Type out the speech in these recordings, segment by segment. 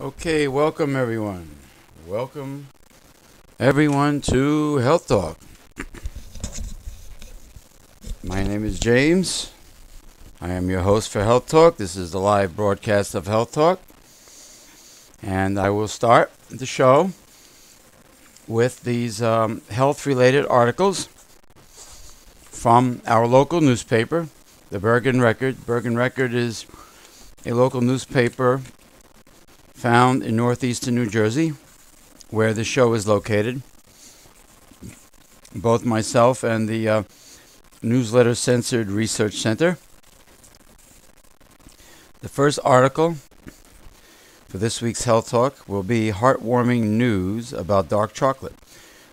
Okay, welcome everyone. Welcome everyone to Health Talk. My name is James. I am your host for Health Talk. This is the live broadcast of Health Talk. And I will start the show with these um, health related articles from our local newspaper, the Bergen Record. Bergen Record is a local newspaper found in northeastern New Jersey, where the show is located. Both myself and the uh, Newsletter Censored Research Center. The first article for this week's Health Talk will be Heartwarming News About Dark Chocolate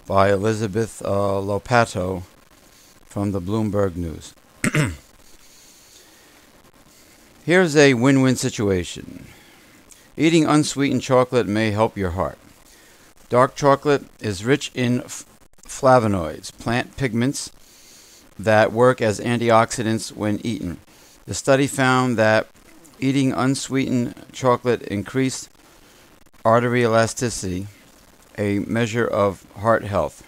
by Elizabeth uh, Lopatto from the Bloomberg News. Here's a win win situation. Eating unsweetened chocolate may help your heart. Dark chocolate is rich in flavonoids, plant pigments that work as antioxidants when eaten. The study found that eating unsweetened chocolate increased artery elasticity, a measure of heart health,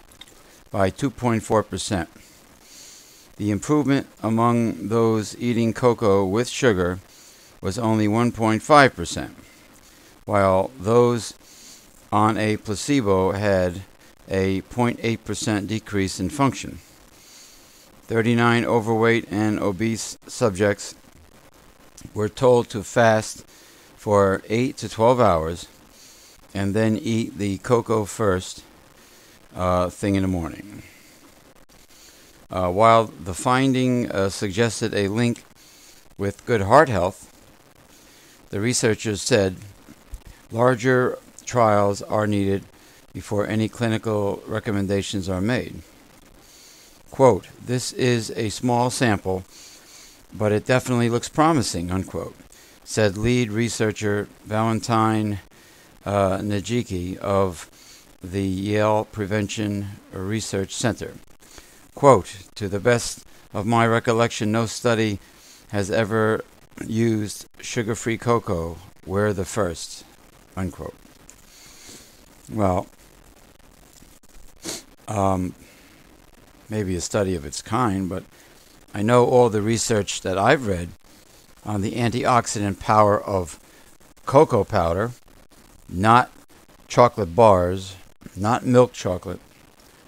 by 2.4%. The improvement among those eating cocoa with sugar was only 1.5%, while those on a placebo had a 0.8% decrease in function. 39 overweight and obese subjects were told to fast for 8 to 12 hours and then eat the cocoa first uh, thing in the morning. Uh, while the finding uh, suggested a link with good heart health, the researchers said larger trials are needed before any clinical recommendations are made. Quote, this is a small sample, but it definitely looks promising, unquote, said lead researcher Valentine uh, Najiki of the Yale Prevention Research Center. Quote, to the best of my recollection, no study has ever used sugar free cocoa. We're the first. Unquote. Well, um, maybe a study of its kind, but I know all the research that I've read on the antioxidant power of cocoa powder, not chocolate bars, not milk chocolate,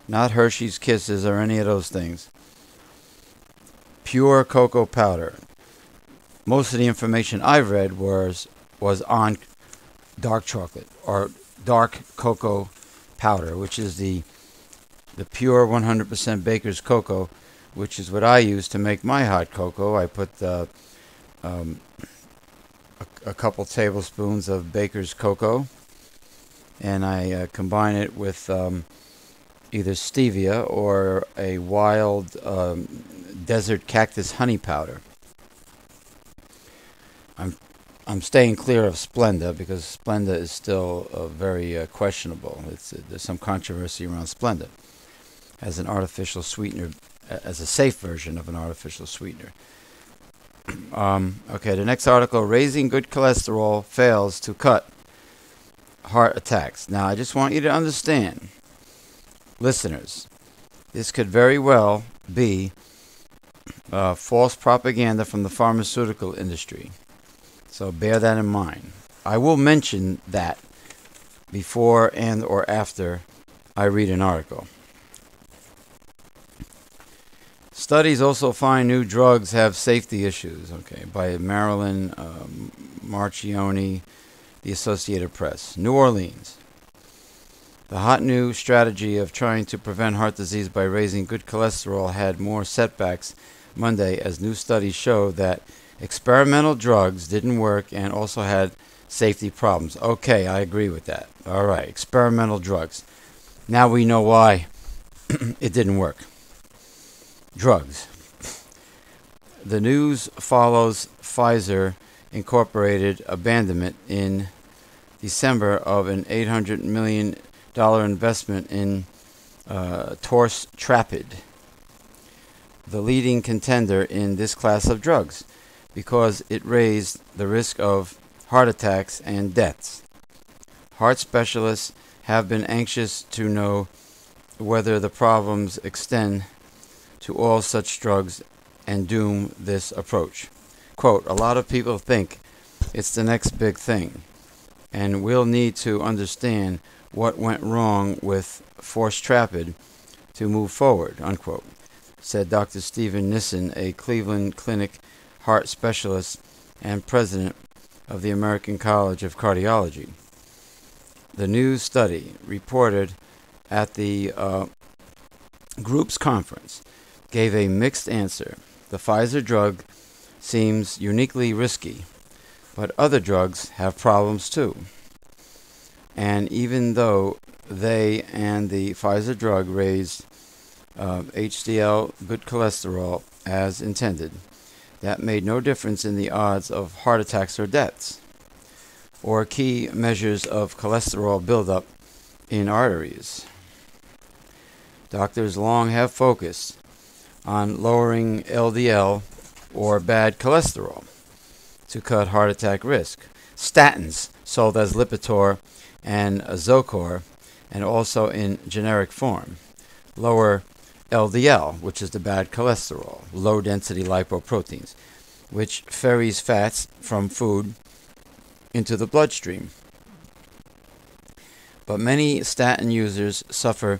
not Hershey's Kisses or any of those things. Pure cocoa powder most of the information I've read was was on dark chocolate or dark cocoa powder, which is the the pure 100% baker's cocoa, which is what I use to make my hot cocoa. I put uh, um, a, a, couple tablespoons of baker's cocoa, and I uh, combine it with um, either stevia or a wild um, desert cactus honey powder. I'm I'm staying clear of Splenda because Splenda is still uh, very uh, questionable. It's, uh, there's some controversy around Splenda as an artificial sweetener, as a safe version of an artificial sweetener. um, okay, the next article: raising good cholesterol fails to cut heart attacks. Now, I just want you to understand, listeners, this could very well be uh, false propaganda from the pharmaceutical industry. So bear that in mind. I will mention that before and or after I read an article. Studies also find new drugs have safety issues. Okay, by Marilyn um, Marchionni, the Associated Press, New Orleans. The hot new strategy of trying to prevent heart disease by raising good cholesterol had more setbacks Monday as new studies show that Experimental drugs didn't work and also had safety problems. Okay, I agree with that. All right, experimental drugs. Now we know why it didn't work. Drugs. The news follows Pfizer Incorporated abandonment in December of an $800 million investment in uh, torcetrapib, the leading contender in this class of drugs because it raised the risk of heart attacks and deaths. Heart specialists have been anxious to know whether the problems extend to all such drugs and doom this approach. Quote, a lot of people think it's the next big thing, and we'll need to understand what went wrong with Forstrapid to move forward, unquote, said Dr. Steven Nissen, a Cleveland Clinic heart specialist and president of the American College of Cardiology. The new study reported at the uh, group's conference gave a mixed answer. The Pfizer drug seems uniquely risky, but other drugs have problems too. And even though they and the Pfizer drug raised uh, HDL good cholesterol as intended, that made no difference in the odds of heart attacks or deaths, or key measures of cholesterol buildup in arteries. Doctors long have focused on lowering LDL or bad cholesterol to cut heart attack risk. Statins, sold as Lipitor and Zocor, and also in generic form, lower LDL, which is the bad cholesterol, low density lipoproteins, which ferries fats from food into the bloodstream. But many statin users suffer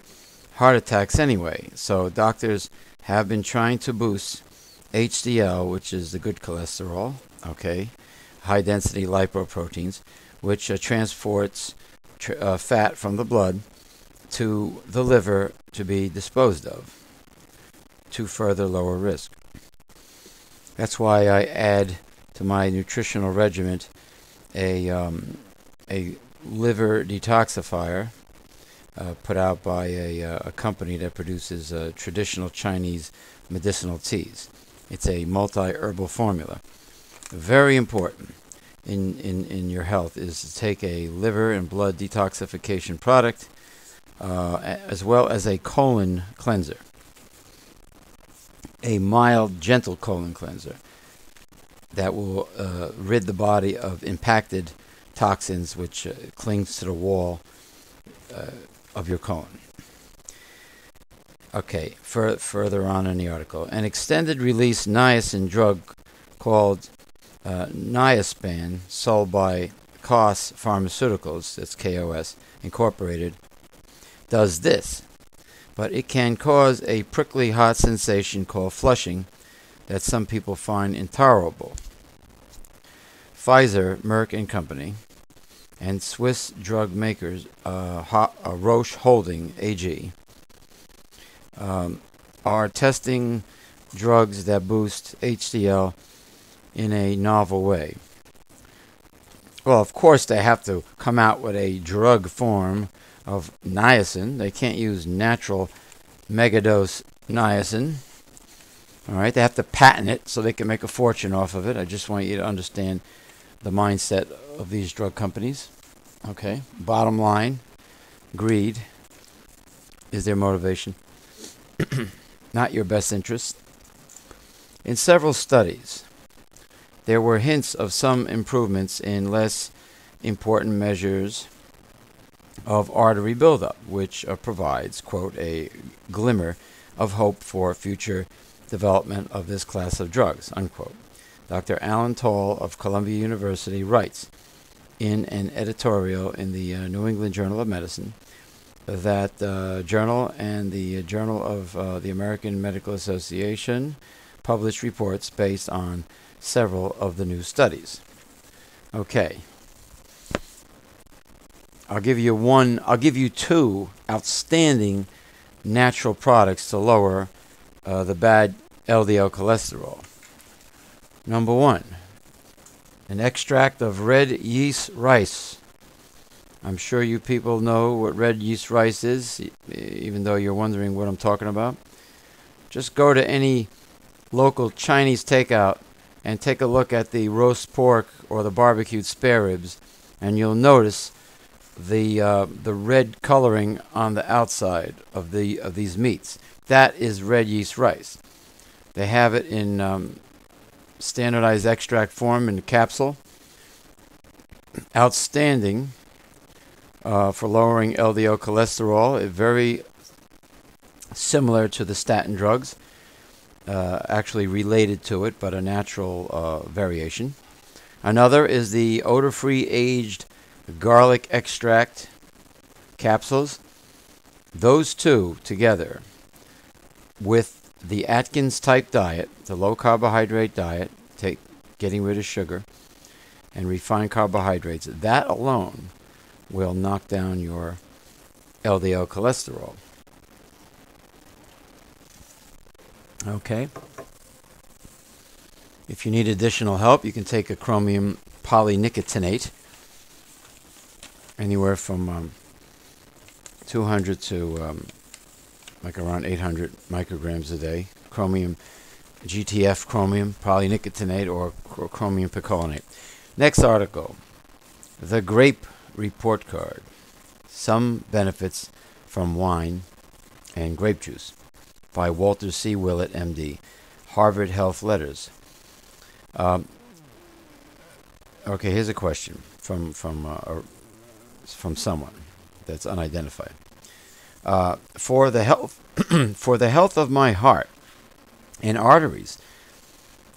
heart attacks anyway, so doctors have been trying to boost HDL, which is the good cholesterol, okay, high density lipoproteins, which uh, transports tr- uh, fat from the blood to the liver to be disposed of to further lower risk. That's why I add to my nutritional regimen a, um, a liver detoxifier uh, put out by a, uh, a company that produces uh, traditional Chinese medicinal teas. It's a multi herbal formula. Very important in, in, in your health is to take a liver and blood detoxification product uh, as well as a colon cleanser. A mild, gentle colon cleanser that will uh, rid the body of impacted toxins which uh, clings to the wall uh, of your colon. Okay, fur- further on in the article, an extended release niacin drug called uh, Niaspan, sold by KOS Pharmaceuticals, that's KOS Incorporated, does this, but it can cause a prickly hot sensation called flushing that some people find intolerable. Pfizer, Merck and Company, and Swiss drug makers uh, uh, Roche Holding AG um, are testing drugs that boost HDL in a novel way. Well, of course, they have to come out with a drug form of niacin. They can't use natural megadose niacin. All right, they have to patent it so they can make a fortune off of it. I just want you to understand the mindset of these drug companies. Okay, bottom line greed is their motivation, not your best interest. In several studies, there were hints of some improvements in less important measures of artery buildup, which uh, provides, quote, a glimmer of hope for future development of this class of drugs, unquote. Dr. Alan Tall of Columbia University writes in an editorial in the uh, New England Journal of Medicine that uh, journal and the Journal of uh, the American Medical Association published reports based on several of the new studies. Okay. I'll give you one, I'll give you two outstanding natural products to lower uh, the bad LDL cholesterol. Number one, an extract of red yeast rice. I'm sure you people know what red yeast rice is, even though you're wondering what I'm talking about. Just go to any local Chinese takeout and take a look at the roast pork or the barbecued spare ribs, and you'll notice the uh, the red coloring on the outside of the of these meats. That is red yeast rice. They have it in um, standardized extract form in capsule. Outstanding uh, for lowering LDL cholesterol, it very similar to the statin drugs, uh, actually related to it, but a natural uh, variation. Another is the odor free aged garlic extract capsules. Those two together with the Atkins type diet, the low carbohydrate diet, take getting rid of sugar and refined carbohydrates, that alone will knock down your LDL cholesterol. Okay. If you need additional help, you can take a chromium polynicotinate, anywhere from um, 200 to um, like around 800 micrograms a day. Chromium, GTF chromium polynicotinate or chromium picolinate. Next article The Grape Report Card. Some benefits from wine and grape juice by Walter C. Willett, MD. Harvard Health Letters. Um, okay, here's a question from from uh, from someone that's unidentified. Uh, for the health for the health of my heart and arteries,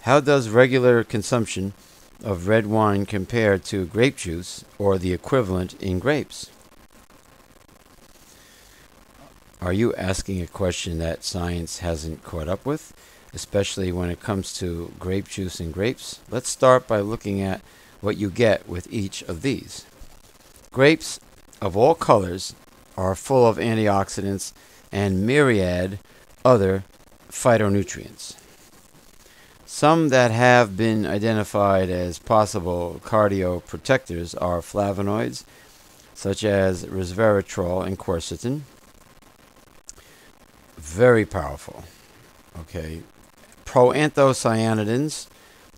how does regular consumption of red wine compare to grape juice or the equivalent in grapes? Are you asking a question that science hasn't caught up with, especially when it comes to grape juice and grapes? Let's start by looking at what you get with each of these. Grapes of all colors are full of antioxidants and myriad other phytonutrients. Some that have been identified as possible cardioprotectors are flavonoids, such as resveratrol and quercetin. Very powerful. Okay. Proanthocyanidins,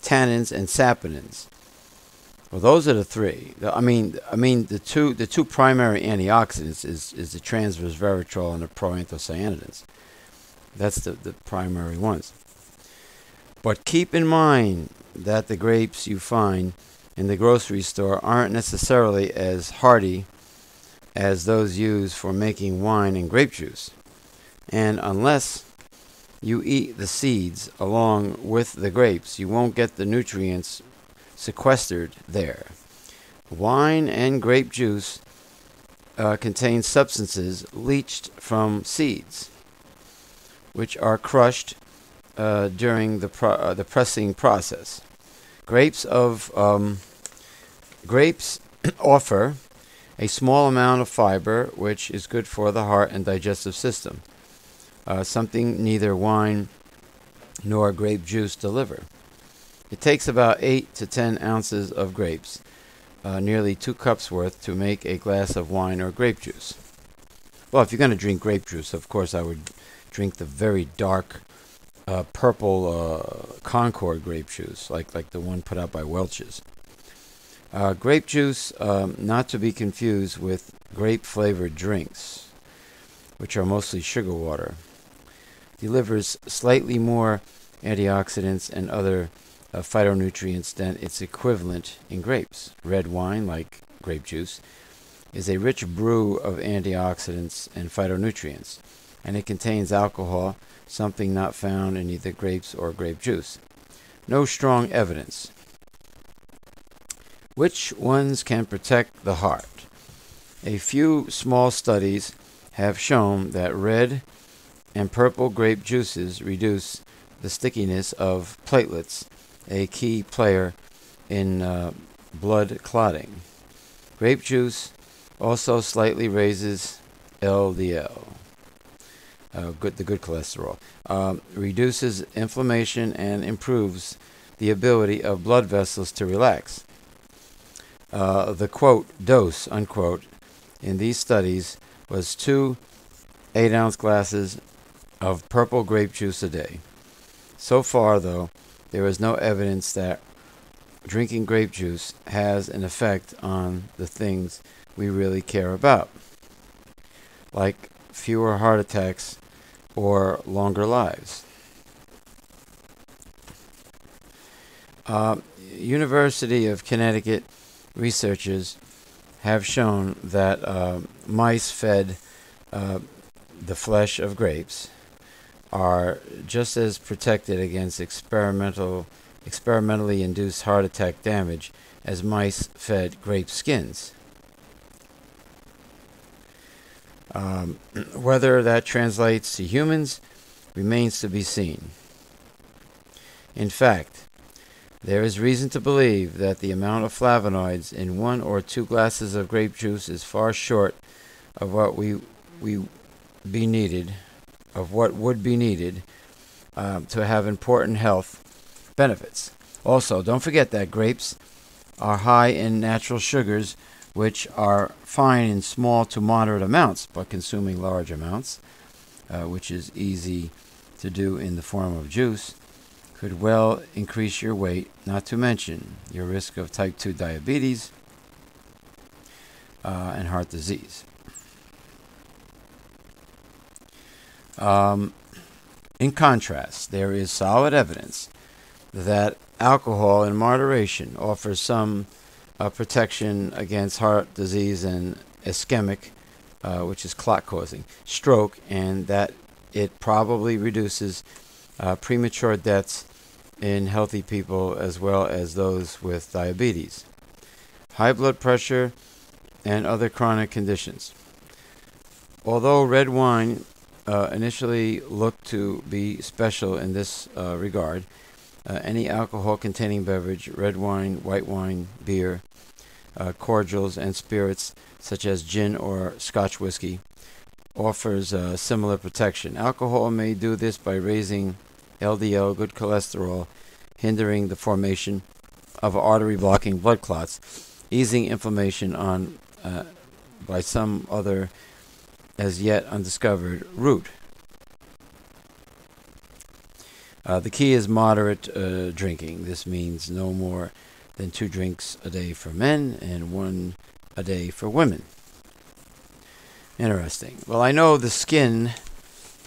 tannins, and saponins. Well, those are the three. I mean, I mean the two the two primary antioxidants is, is the transresveratrol and the proanthocyanidins. That's the, the primary ones. But keep in mind that the grapes you find in the grocery store aren't necessarily as hardy as those used for making wine and grape juice. And unless you eat the seeds along with the grapes, you won't get the nutrients sequestered there. Wine and grape juice uh, contain substances leached from seeds, which are crushed uh, during the, pro- uh, the pressing process. Grapes of um, grapes offer a small amount of fiber, which is good for the heart and digestive system. Uh, something neither wine nor grape juice deliver. It takes about 8 to 10 ounces of grapes, uh, nearly 2 cups worth, to make a glass of wine or grape juice. Well, if you're going to drink grape juice, of course, I would drink the very dark uh, purple uh, Concord grape juice, like, like the one put out by Welch's. Uh, grape juice, um, not to be confused with grape flavored drinks, which are mostly sugar water, delivers slightly more antioxidants and other uh, phytonutrients than its equivalent in grapes. Red wine, like grape juice, is a rich brew of antioxidants and phytonutrients, and it contains alcohol, something not found in either grapes or grape juice. No strong evidence. Which ones can protect the heart? A few small studies have shown that red and purple grape juices reduce the stickiness of platelets a key player in uh, blood clotting. Grape juice also slightly raises LDL, uh, good, the good cholesterol, um, reduces inflammation and improves the ability of blood vessels to relax. Uh, the quote dose unquote in these studies was two eight ounce glasses of purple grape juice a day. So far, though, there is no evidence that drinking grape juice has an effect on the things we really care about, like fewer heart attacks or longer lives. Uh, University of Connecticut researchers have shown that uh, mice fed uh, the flesh of grapes are just as protected against experimental experimentally induced heart attack damage as mice fed grape skins. Um, whether that translates to humans remains to be seen. In fact, there is reason to believe that the amount of flavonoids in one or two glasses of grape juice is far short of what we we be needed, of what would be needed um, to have important health benefits. Also, don't forget that grapes are high in natural sugars, which are fine in small to moderate amounts, but consuming large amounts, uh, which is easy to do in the form of juice, could well increase your weight, not to mention your risk of type 2 diabetes uh, and heart disease. Um, in contrast, there is solid evidence that alcohol in moderation offers some uh, protection against heart disease and ischemic, uh, which is clot causing, stroke, and that it probably reduces uh, premature deaths in healthy people as well as those with diabetes, high blood pressure, and other chronic conditions. Although red wine uh, initially looked to be special in this uh, regard, uh, any alcohol containing beverage, red wine, white wine, beer, uh, cordials, and spirits such as gin or Scotch whiskey offers uh, similar protection. Alcohol may do this by raising LDL, good cholesterol, hindering the formation of artery blocking blood clots, easing inflammation on uh, by some other as yet undiscovered route. Uh, the key is moderate uh, drinking. This means no more than two drinks a day for men and one a day for women. Interesting. Well, I know the skin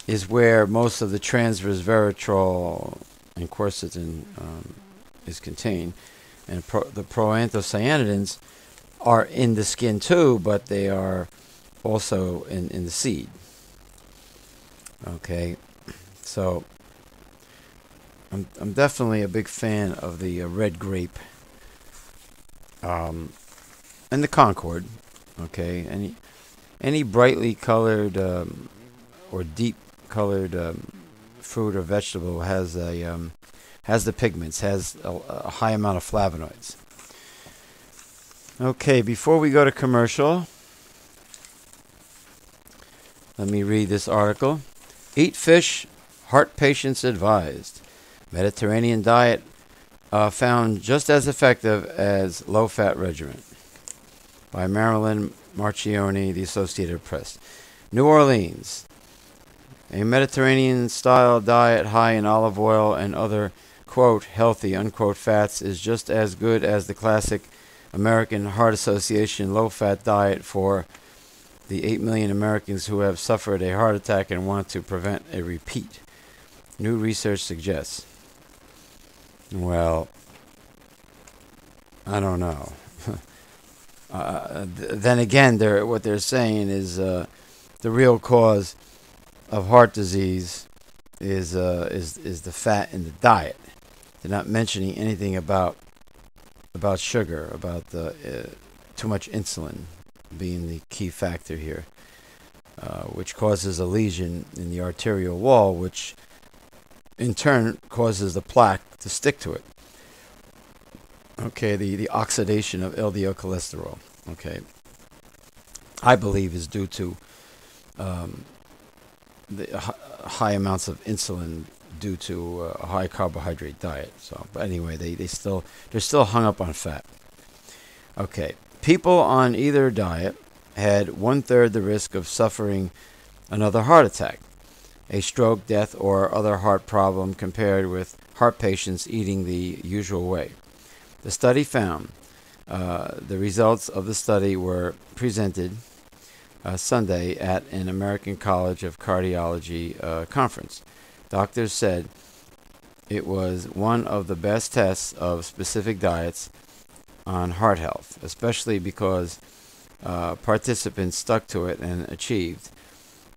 is where most of the transverse resveratrol and quercetin um, is contained, and pro- the proanthocyanidins are in the skin too, but they are also in, in the seed. Okay, so I'm I'm definitely a big fan of the uh, red grape. Um, and the Concord. Okay, any any brightly colored um, or deep colored um, fruit or vegetable has a um, has the pigments, has a, a high amount of flavonoids. Okay, before we go to commercial, let me read this article. Eat fish, heart patients advised. Mediterranean diet uh, found just as effective as low fat regimen by Marilyn Marchionni, the Associated Press. New Orleans. A Mediterranean style diet high in olive oil and other, quote, healthy, unquote, fats is just as good as the classic American Heart Association low fat diet for the 8 million Americans who have suffered a heart attack and want to prevent a repeat. New research suggests. Well, I don't know. uh, th- then again, they're, what they're saying is uh, the real cause of heart disease is uh, is is the fat in the diet. They're not mentioning anything about about sugar, about the uh, too much insulin being the key factor here, uh, which causes a lesion in the arterial wall, which in turn causes the plaque to stick to it. Okay, the, the oxidation of LDL cholesterol, okay, I believe is due to um, the high amounts of insulin due to a high carbohydrate diet. So, but anyway, they, they still they're still hung up on fat. Okay, people on either diet had one third the risk of suffering another heart attack a stroke, death, or other heart problem compared with heart patients eating the usual way. The study found uh, the results of the study were presented uh, Sunday at an American College of Cardiology uh, conference. Doctors said it was one of the best tests of specific diets on heart health, especially because uh, participants stuck to it and achieved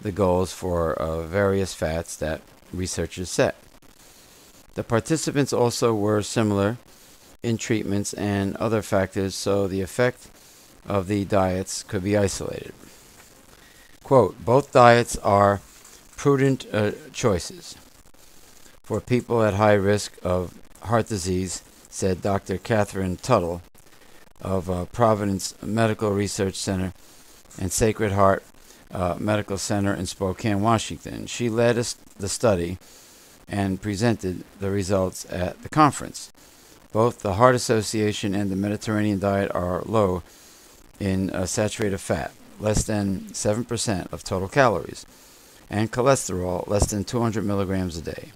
the goals for uh, various fats that researchers set. The participants also were similar in treatments and other factors, so the effect of the diets could be isolated. Quote, both diets are prudent uh, choices for people at high risk of heart disease, said Dr. Katherine Tuttle of uh, Providence Medical Research Center and Sacred Heart uh, Medical Center in Spokane, Washington. She led the study and presented the results at the conference. Both the Heart Association and the Mediterranean diet are low in uh, saturated fat, less than 7% of total calories, and cholesterol, less than 200 milligrams a day.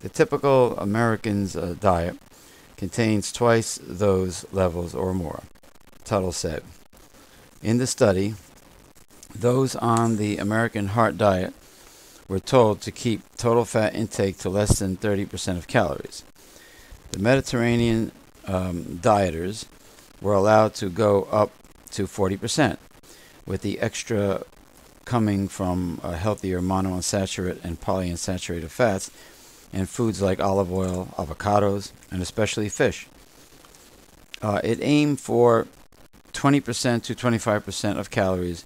The typical American's uh, diet contains twice those levels or more, Tuttle said. In the study, those on the American Heart Diet were told to keep total fat intake to less than 30% of calories. The Mediterranean um, dieters were allowed to go up to 40%, with the extra coming from uh, healthier monounsaturated and polyunsaturated fats and foods like olive oil, avocados, and especially fish. Uh, it aimed for 20% to 25% of calories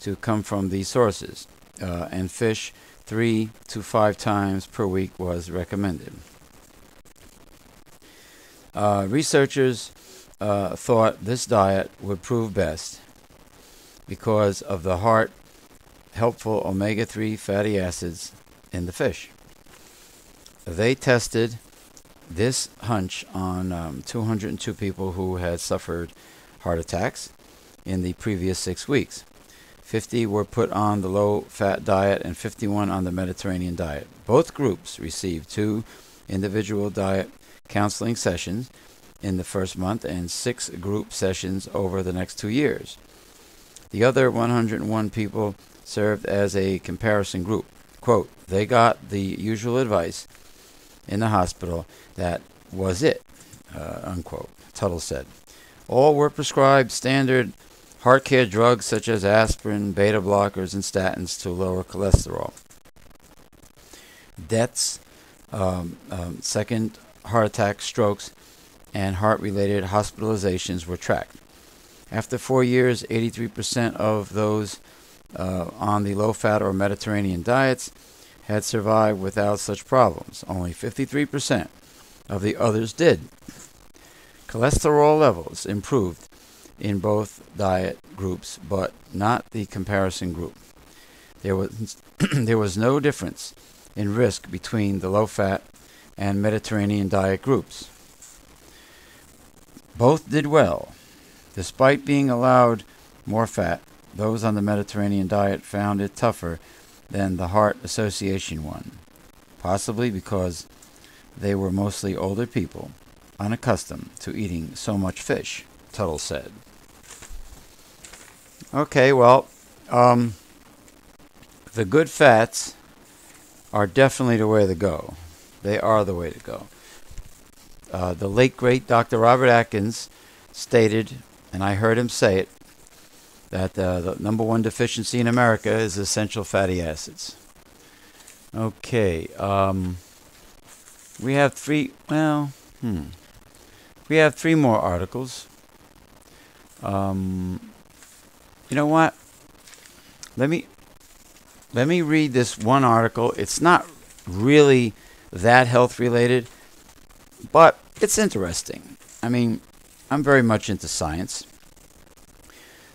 to come from these sources, uh, and fish three to five times per week was recommended. Uh, researchers uh, thought this diet would prove best because of the heart helpful omega 3 fatty acids in the fish. They tested this hunch on um, 202 people who had suffered heart attacks in the previous six weeks. 50 were put on the low fat diet and 51 on the Mediterranean diet. Both groups received two individual diet counseling sessions in the first month and six group sessions over the next two years. The other 101 people served as a comparison group. Quote, they got the usual advice in the hospital that was it, uh, unquote, Tuttle said. All were prescribed standard heart care drugs such as aspirin, beta blockers, and statins to lower cholesterol. Deaths, um, um, second heart attacks, strokes, and heart related hospitalizations were tracked. After four years, 83% of those uh, on the low fat or Mediterranean diets had survived without such problems. Only 53% of the others did. Cholesterol levels improved in both diet groups, but not the comparison group. There was, there was no difference in risk between the low fat and Mediterranean diet groups. Both did well. Despite being allowed more fat, those on the Mediterranean diet found it tougher than the Heart Association one, possibly because they were mostly older people, unaccustomed to eating so much fish, Tuttle said. Okay, well, um, the good fats are definitely the way to go. They are the way to go. Uh, the late great Dr. Robert Atkins stated, and I heard him say it, that uh, the number one deficiency in America is essential fatty acids. Okay, um, we have three. Well, hmm, we have three more articles. Um, you know what? Let me let me read this one article. It's not really that health related, but it's interesting. I mean, I'm very much into science.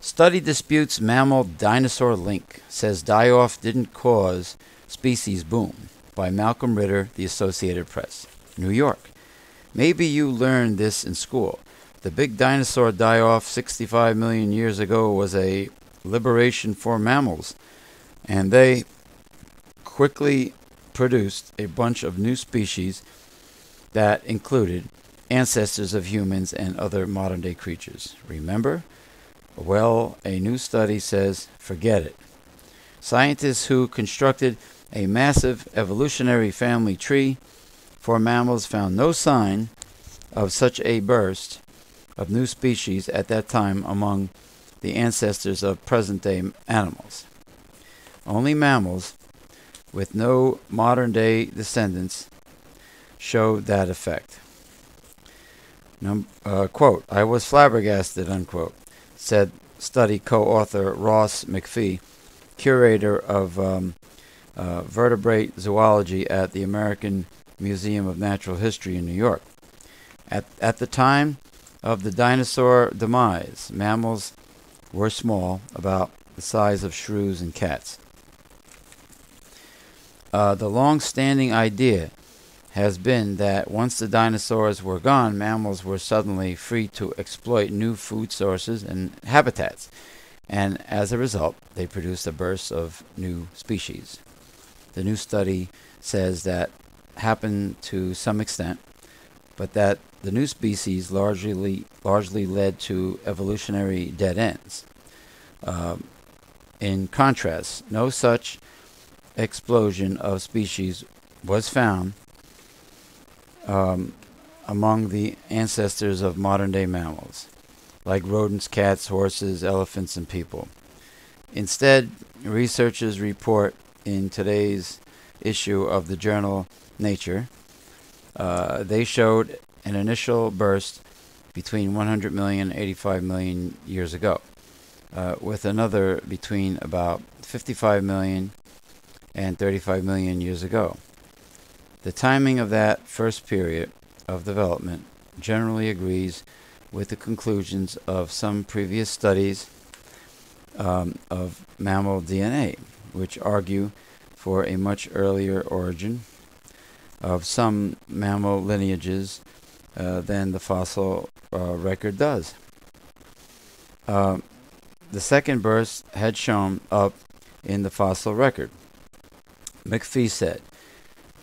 Study disputes mammal dinosaur link, says die off didn't cause species boom, by Malcolm Ritter, The Associated Press, New York. Maybe you learned this in school. The big dinosaur die off 65 million years ago was a liberation for mammals, and they quickly produced a bunch of new species that included ancestors of humans and other modern day creatures. Remember? Well, a new study says forget it. Scientists who constructed a massive evolutionary family tree for mammals found no sign of such a burst of new species at that time among the ancestors of present day animals. Only mammals with no modern day descendants show that effect. Num- uh, quote, I was flabbergasted, unquote, said study co author Ross MacPhee, curator of um, uh, vertebrate zoology at the American Museum of Natural History in New York. At, at the time of the dinosaur demise, mammals were small, about the size of shrews and cats. Uh, the long standing idea has been that once the dinosaurs were gone, mammals were suddenly free to exploit new food sources and habitats, and as a result, they produced a burst of new species. The new study says that happened to some extent, but that the new species largely largely led to evolutionary dead ends. Um, in contrast, no such explosion of species was found um, among the ancestors of modern day mammals, like rodents, cats, horses, elephants, and people. Instead, researchers report in today's issue of the journal Nature, uh, they showed an initial burst between 100 million and 85 million years ago, uh, with another between about 55 million and 35 million years ago. The timing of that first period of development generally agrees with the conclusions of some previous studies um, of mammal DNA, which argue for a much earlier origin of some mammal lineages uh, than the fossil uh, record does. Uh, the second burst had shown up in the fossil record. MacPhee said,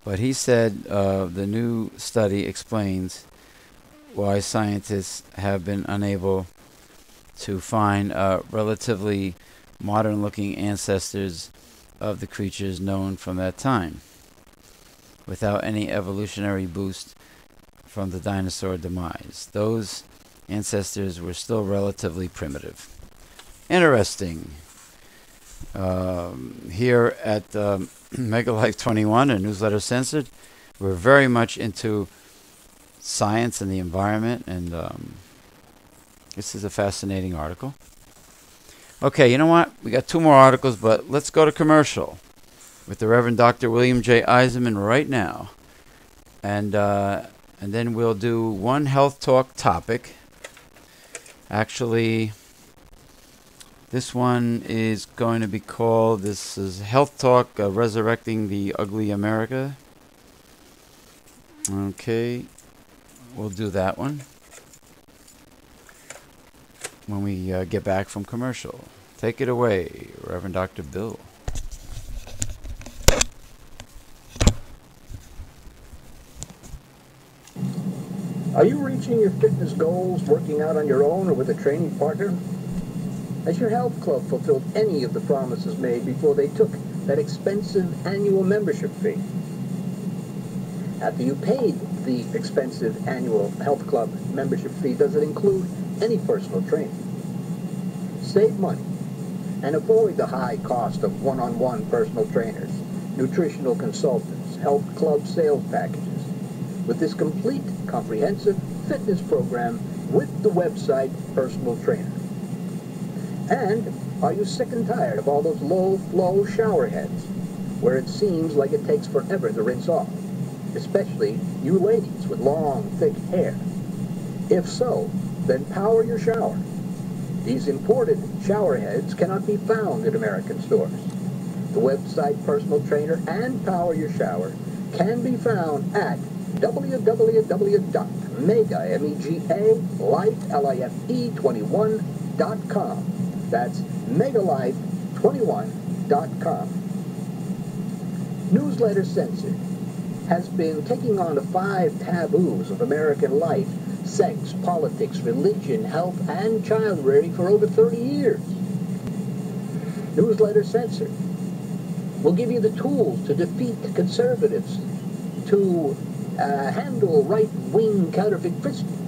but he said uh, the new study explains why scientists have been unable to find uh, relatively modern looking ancestors of the creatures known from that time without any evolutionary boost from the dinosaur demise. Those ancestors were still relatively primitive. Interesting. Um, here at um, Megalife 21, a newsletter censored, we're very much into science and the environment, and um, this is a fascinating article. Okay, you know what? We got two more articles, but let's go to commercial with the Reverend Dr. William J. Eisenman right now. And, uh, and then we'll do one health talk topic. Actually, this one is going to be called, this is Health Talk uh, Resurrecting the Ugly America. Okay, we'll do that one when we uh, get back from commercial. Take it away, Reverend Dr. Bill. Are you reaching your fitness goals working out on your own or with a training partner? Has your health club fulfilled any of the promises made before they took that expensive annual membership fee? After you paid the expensive annual health club membership fee, does it include any personal training? Save money and avoid the high cost of one-on-one personal trainers, nutritional consultants, health club sales packages with this complete, comprehensive fitness program with the website Personal Trainer. And are you sick and tired of all those low-flow shower heads where it seems like it takes forever to rinse off, especially you ladies with long, thick hair? If so, then power your shower. These imported shower heads cannot be found in American stores. The website Personal Trainer and Power Your Shower can be found at www.mega-life21.com. That's megalife21.com. Newsletter Censored has been taking on the five taboos of American life, sex, politics, religion, health, and child rearing for over 30 years. Newsletter Censored will give you the tools to defeat conservatives, to uh, handle right-wing counterfeit Christians.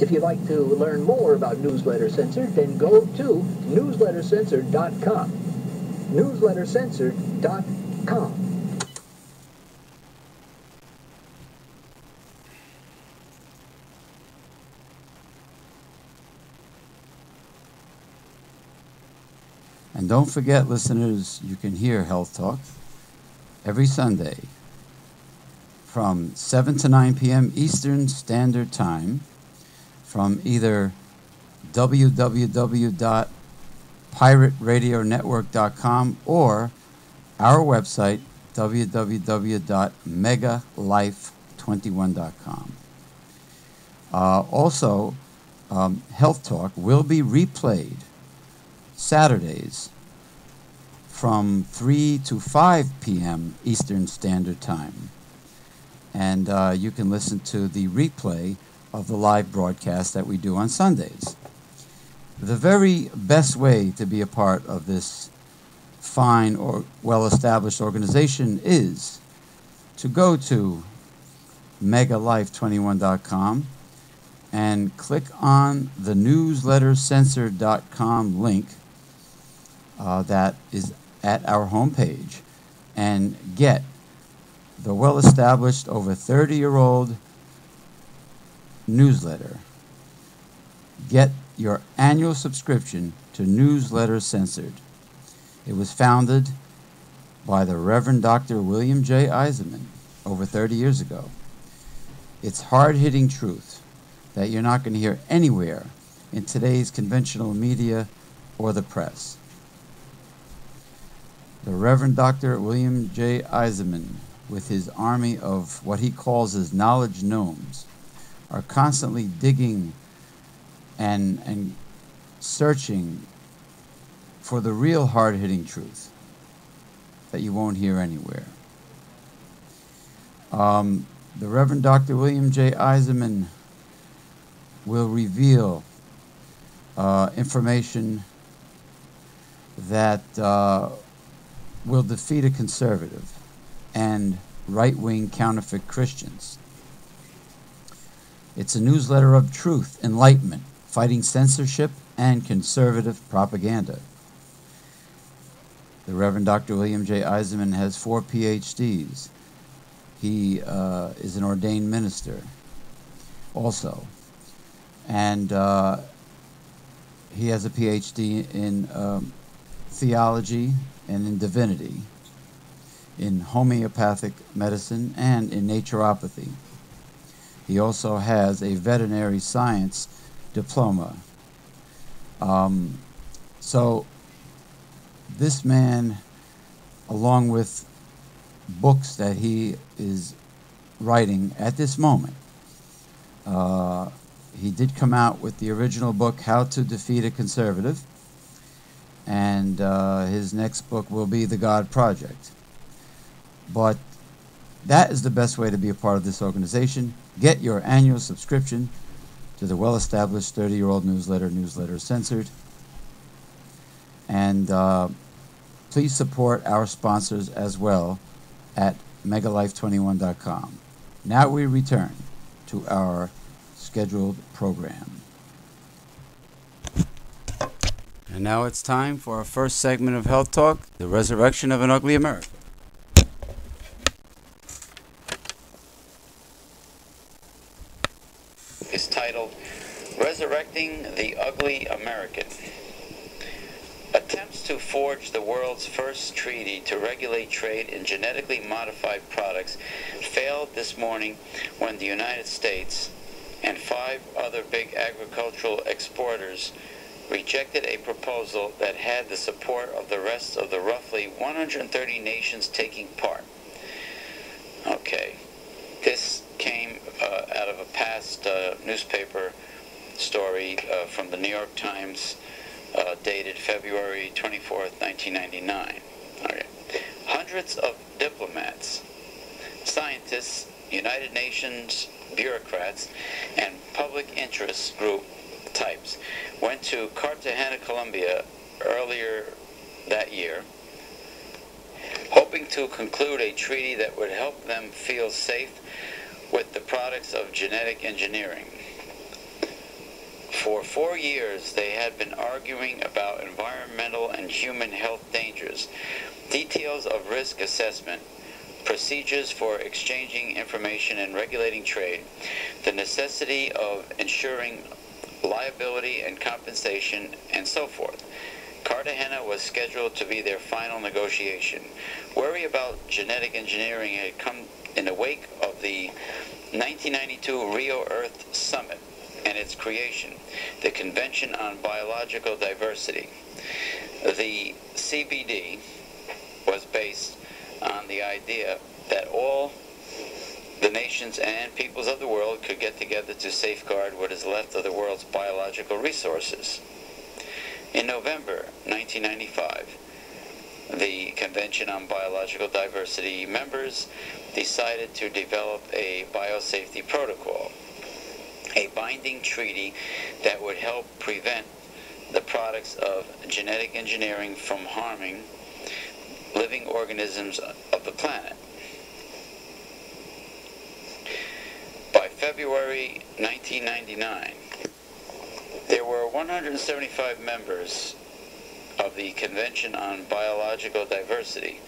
If you'd like to learn more about Newsletter Censored, then go to newslettercensored.com. Newslettercensored.com. And don't forget, listeners, you can hear Health Talk every Sunday from 7 to 9 p.m. Eastern Standard Time from either www.pirateradionetwork.com or our website, www.megalife21.com. Uh, also, um, Health Talk will be replayed Saturdays from 3 to 5 p.m. Eastern Standard Time. And uh, you can listen to the replay of the live broadcast that we do on Sundays. The very best way to be a part of this fine or well established organization is to go to megalife21.com and click on the newslettercensor.com link uh, that is at our homepage and get the well established, over 30 year old newsletter. Get your annual subscription to Newsletter Censored. It was founded by the Reverend Dr. William J. Eisenman over 30 years ago. It's hard hitting truth that you're not going to hear anywhere in today's conventional media or the press. The Reverend Dr. William J. Eisenman, with his army of what he calls his knowledge gnomes, are constantly digging and, and searching for the real hard hitting truth that you won't hear anywhere. Um, the Reverend Dr. William J. Eisenman will reveal uh, information that uh, will defeat a conservative and right wing counterfeit Christians. It's a newsletter of truth, enlightenment, fighting censorship and conservative propaganda. The Reverend Dr. William J. Eisenman has four PhDs. He uh, is an ordained minister also. And uh, he has a PhD in um, theology and in divinity, in homeopathic medicine, and in naturopathy. He also has a veterinary science diploma. Um, so, this man, along with books that he is writing at this moment, uh, he did come out with the original book, How to Defeat a Conservative and uh, his next book will be The God Project. But that is the best way to be a part of this organization. Get your annual subscription to the well established 30 year old newsletter, Newsletter Censored. And uh, please support our sponsors as well at megalife21.com. Now we return to our scheduled program. And now it's time for our first segment of Health Talk The Resurrection of an Ugly America. Is titled Resurrecting the Ugly American. Attempts to forge the world's first treaty to regulate trade in genetically modified products failed this morning when the United States and five other big agricultural exporters rejected a proposal that had the support of the rest of the roughly 130 nations taking part. Okay, this came uh, out of a past uh, newspaper story uh, from the New York Times dated February 24th, 1999. Okay. Hundreds of diplomats, scientists, United Nations bureaucrats, and public interest group types went to Cartagena, Colombia earlier that year, hoping to conclude a treaty that would help them feel safe with the products of genetic engineering. For four years, they had been arguing about environmental and human health dangers, details of risk assessment, procedures for exchanging information and regulating trade, the necessity of ensuring liability and compensation, and so forth. Cartagena was scheduled to be their final negotiation. Worry about genetic engineering had come in the wake of the 1992 Rio Earth Summit and its creation, the Convention on Biological Diversity. The CBD was based on the idea that all the nations and peoples of the world could get together to safeguard what is left of the world's biological resources. In November 1995, the Convention on Biological Diversity members decided to develop a biosafety protocol, a binding treaty that would help prevent the products of genetic engineering from harming living organisms of the planet. By February 1999, there were 175 members of the Convention on Biological Diversity.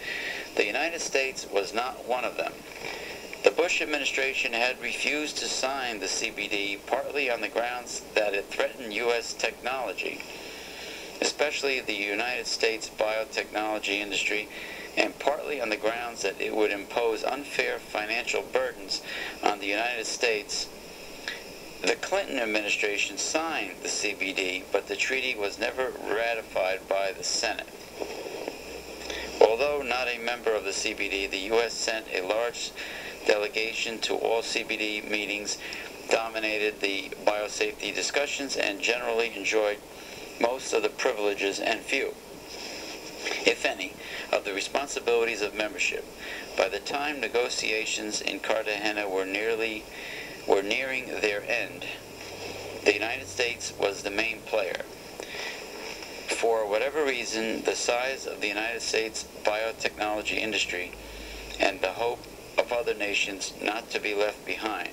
The United States was not one of them. The Bush administration had refused to sign the CBD partly on the grounds that it threatened U.S. technology, especially the United States biotechnology industry, and partly on the grounds that it would impose unfair financial burdens on the United States. The Clinton administration signed the CBD, but the treaty was never ratified by the Senate. Although not a member of the CBD, the U.S. sent a large delegation to all CBD meetings, dominated the biosafety discussions, and generally enjoyed most of the privileges and few, if any, of the responsibilities of membership. By the time negotiations in Cartagena were nearly were nearing their end, the United States was the main player. For whatever reason, the size of the United States biotechnology industry and the hope of other nations not to be left behind,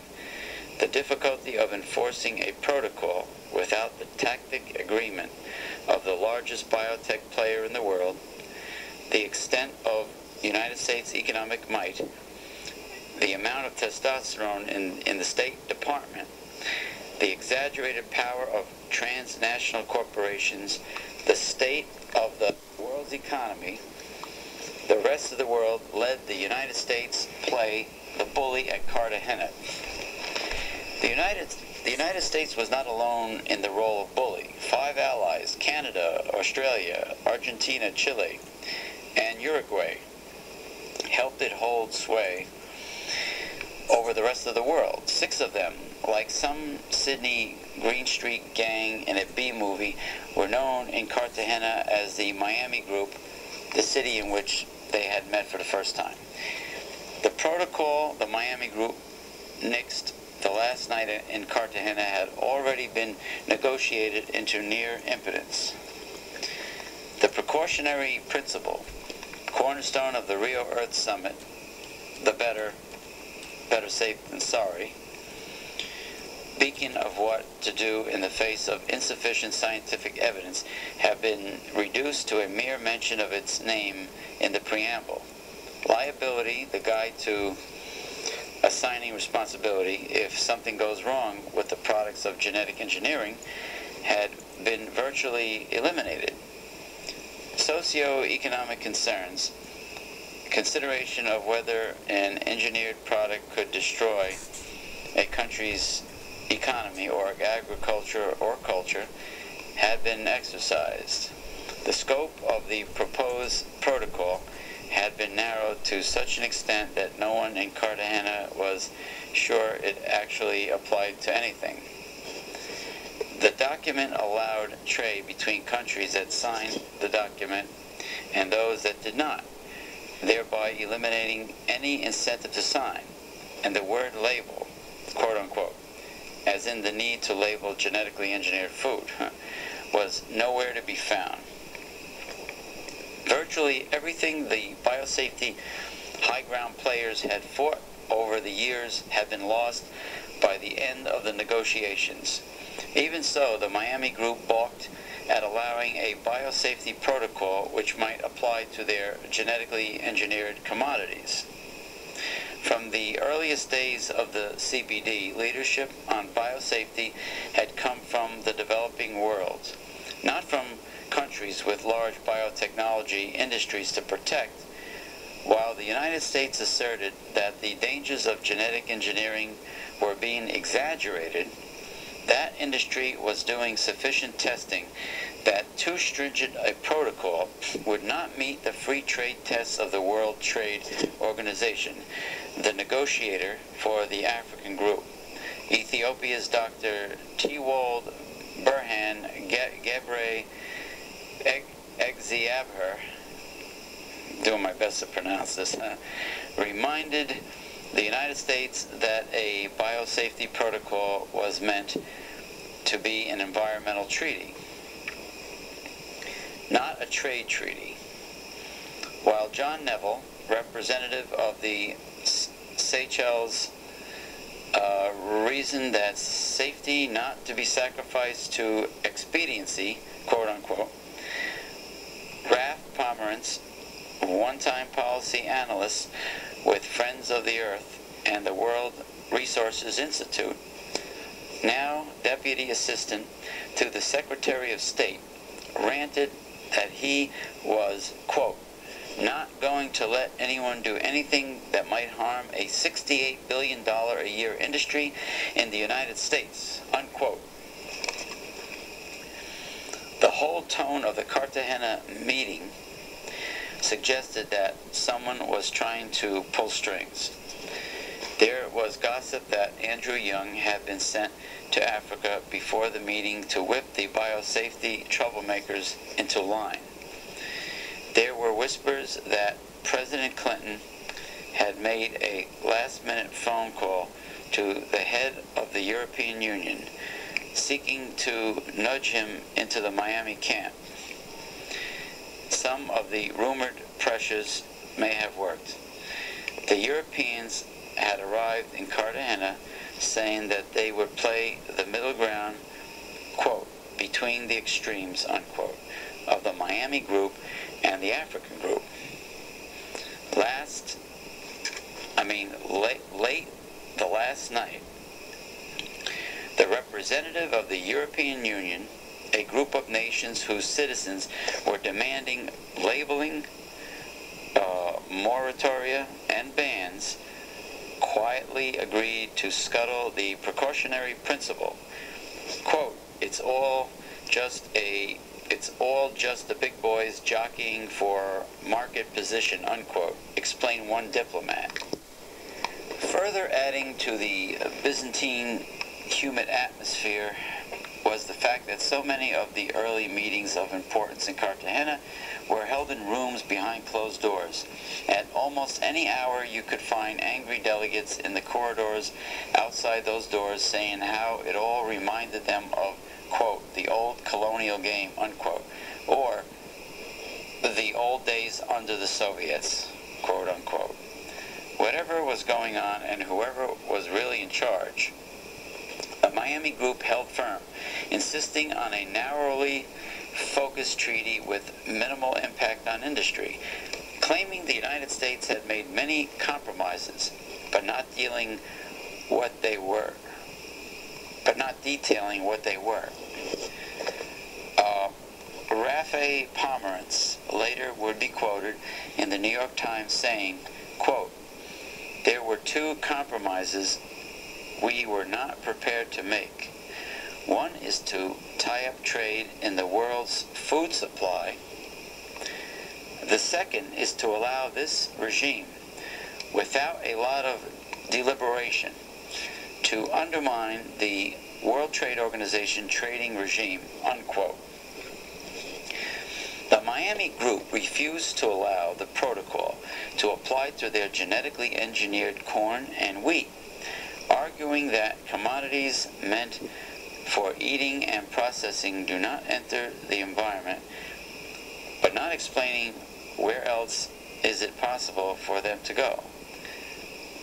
the difficulty of enforcing a protocol without the tacit agreement of the largest biotech player in the world, the extent of United States economic might, the amount of testosterone in, in the State Department, the exaggerated power of transnational corporations, the state of the world's economy, the rest of the world led the United States play the bully at Cartagena. The United, the United States was not alone in the role of bully. Five allies, Canada, Australia, Argentina, Chile, and Uruguay, helped it hold sway over the rest of the world. Six of them, like some Sydney Greenstreet gang in a B movie, were known in Cartagena as the Miami Group, the city in which they had met for the first time. The protocol the Miami Group nixed the last night in Cartagena had already been negotiated into near impotence. The precautionary principle, cornerstone of the Rio Earth Summit, the better better safe than sorry, beacon of what to do in the face of insufficient scientific evidence, have been reduced to a mere mention of its name in the preamble. Liability, the guide to assigning responsibility if something goes wrong with the products of genetic engineering, had been virtually eliminated. Socio-economic concerns consideration of whether an engineered product could destroy a country's economy or agriculture or culture had been exercised. The scope of the proposed protocol had been narrowed to such an extent that no one in Cartagena was sure it actually applied to anything. The document allowed trade between countries that signed the document and those that did not thereby eliminating any incentive to sign. And the word label, quote unquote, as in the need to label genetically engineered food, was nowhere to be found. Virtually everything the biosafety high ground players had fought over the years had been lost by the end of the negotiations. Even so, the Miami group balked at allowing a biosafety protocol which might apply to their genetically engineered commodities. From the earliest days of the CBD, leadership on biosafety had come from the developing world, not from countries with large biotechnology industries to protect. While the United States asserted that the dangers of genetic engineering were being exaggerated, that industry was doing sufficient testing that too stringent a protocol would not meet the free trade tests of the World Trade Organization, the negotiator for the African group. Ethiopia's Dr. Tewolde Berhan Gebre Egziabher, doing my best to pronounce this, uh, reminded the United States that a biosafety protocol was meant to be an environmental treaty, not a trade treaty. While John Neville, representative of the Seychelles, uh, reasoned that safety not to be sacrificed to expediency, quote unquote, Ralph Pomerance, one-time policy analyst with Friends of the Earth and the World Resources Institute, now Deputy Assistant to the Secretary of State, ranted that he was, quote, not going to let anyone do anything that might harm a $68 billion a year industry in the United States, unquote. The whole tone of the Cartagena meeting suggested that someone was trying to pull strings. There was gossip that Andrew Young had been sent to Africa before the meeting to whip the biosafety troublemakers into line. There were whispers that President Clinton had made a last-minute phone call to the head of the European Union, seeking to nudge him into the Miami camp. Some of the rumored pressures may have worked. The Europeans had arrived in Cartagena saying that they would play the middle ground, quote, between the extremes, unquote, of the Miami group and the African group. Last, I mean, late, late the last night, the representative of the European Union, a group of nations whose citizens were demanding labeling, uh, moratoria, and bans, quietly agreed to scuttle the precautionary principle. Quote, it's all just a it's all just the big boys jockeying for market position, unquote, explained one diplomat. Further adding to the Byzantine humid atmosphere was the fact that so many of the early meetings of importance in Cartagena were held in rooms behind closed doors. At almost any hour you could find angry delegates in the corridors outside those doors saying how it all reminded them of quote, the old colonial game, unquote, or the old days under the Soviets, quote unquote. Whatever was going on and whoever was really in charge, the Miami group held firm, insisting on a narrowly focused treaty with minimal impact on industry, claiming the United States had made many compromises, but not dealing what they were but not detailing what they were. Uh, Ralph Pomerance later would be quoted in the New York Times saying, quote, there were two compromises we were not prepared to make. One is to tie up trade in the world's food supply. The second is to allow this regime, without a lot of deliberation, to undermine the World Trade Organization trading regime, unquote. The Miami group refused to allow the protocol to apply to their genetically engineered corn and wheat, arguing that commodities meant for eating and processing do not enter the environment, but not explaining where else is it possible for them to go.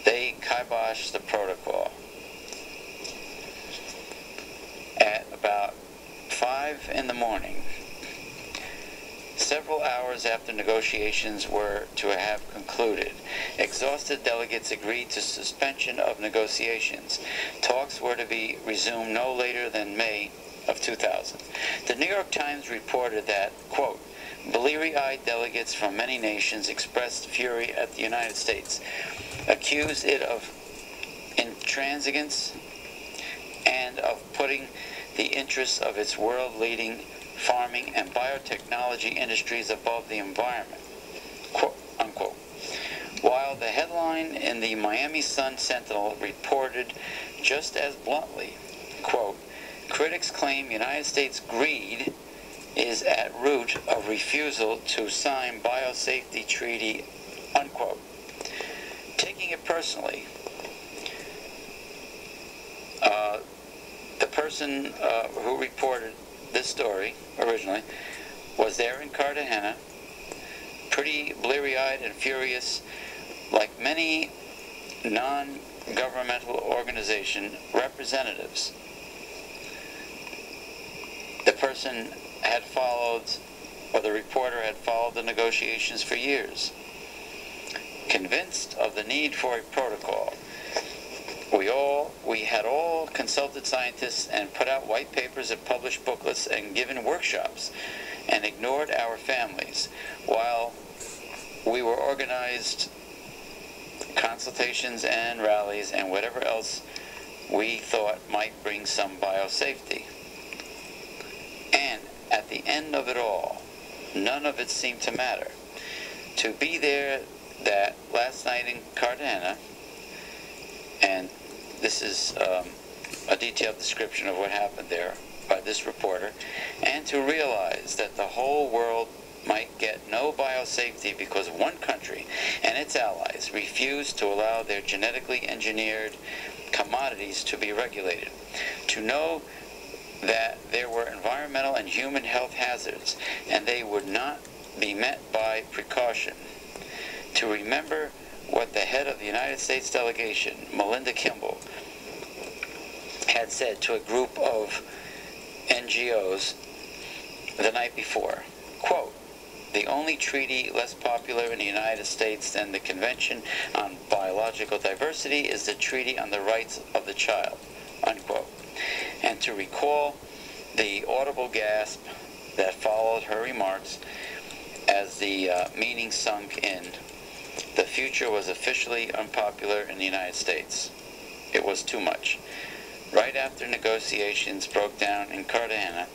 They kibosh the protocol. at about 5 in the morning, several hours after negotiations were to have concluded. Exhausted delegates agreed to suspension of negotiations. Talks were to be resumed no later than May of 2000. The New York Times reported that, quote, bleary-eyed delegates from many nations expressed fury at the United States, accused it of intransigence and of putting the interests of its world-leading farming and biotechnology industries above the environment, quote, unquote. While the headline in the Miami Sun Sentinel reported just as bluntly, quote, critics claim United States greed is at root of refusal to sign biosafety treaty, unquote. Taking it personally, uh, the person uh, who reported this story originally was there in Cartagena, pretty bleary-eyed and furious, like many non-governmental organization representatives. The person had followed, or the reporter had followed the negotiations for years. Convinced of the need for a protocol, we all we had all consulted scientists and put out white papers and published booklets and given workshops and ignored our families while we were organized consultations and rallies and whatever else we thought might bring some biosafety. And at the end of it all, none of it seemed to matter. To be there that last night in Cartagena and this is um, a detailed description of what happened there by this reporter, and to realize that the whole world might get no biosafety because one country and its allies refused to allow their genetically engineered commodities to be regulated. To know that there were environmental and human health hazards and they would not be met by precaution. To remember what the head of the United States delegation, Melinda Kimball, had said to a group of NGOs the night before. Quote, the only treaty less popular in the United States than the Convention on Biological Diversity is the Treaty on the Rights of the Child, unquote. And to recall the audible gasp that followed her remarks as the uh, meaning sunk in the future was officially unpopular in the United States. It was too much. Right after negotiations broke down in Cartagena,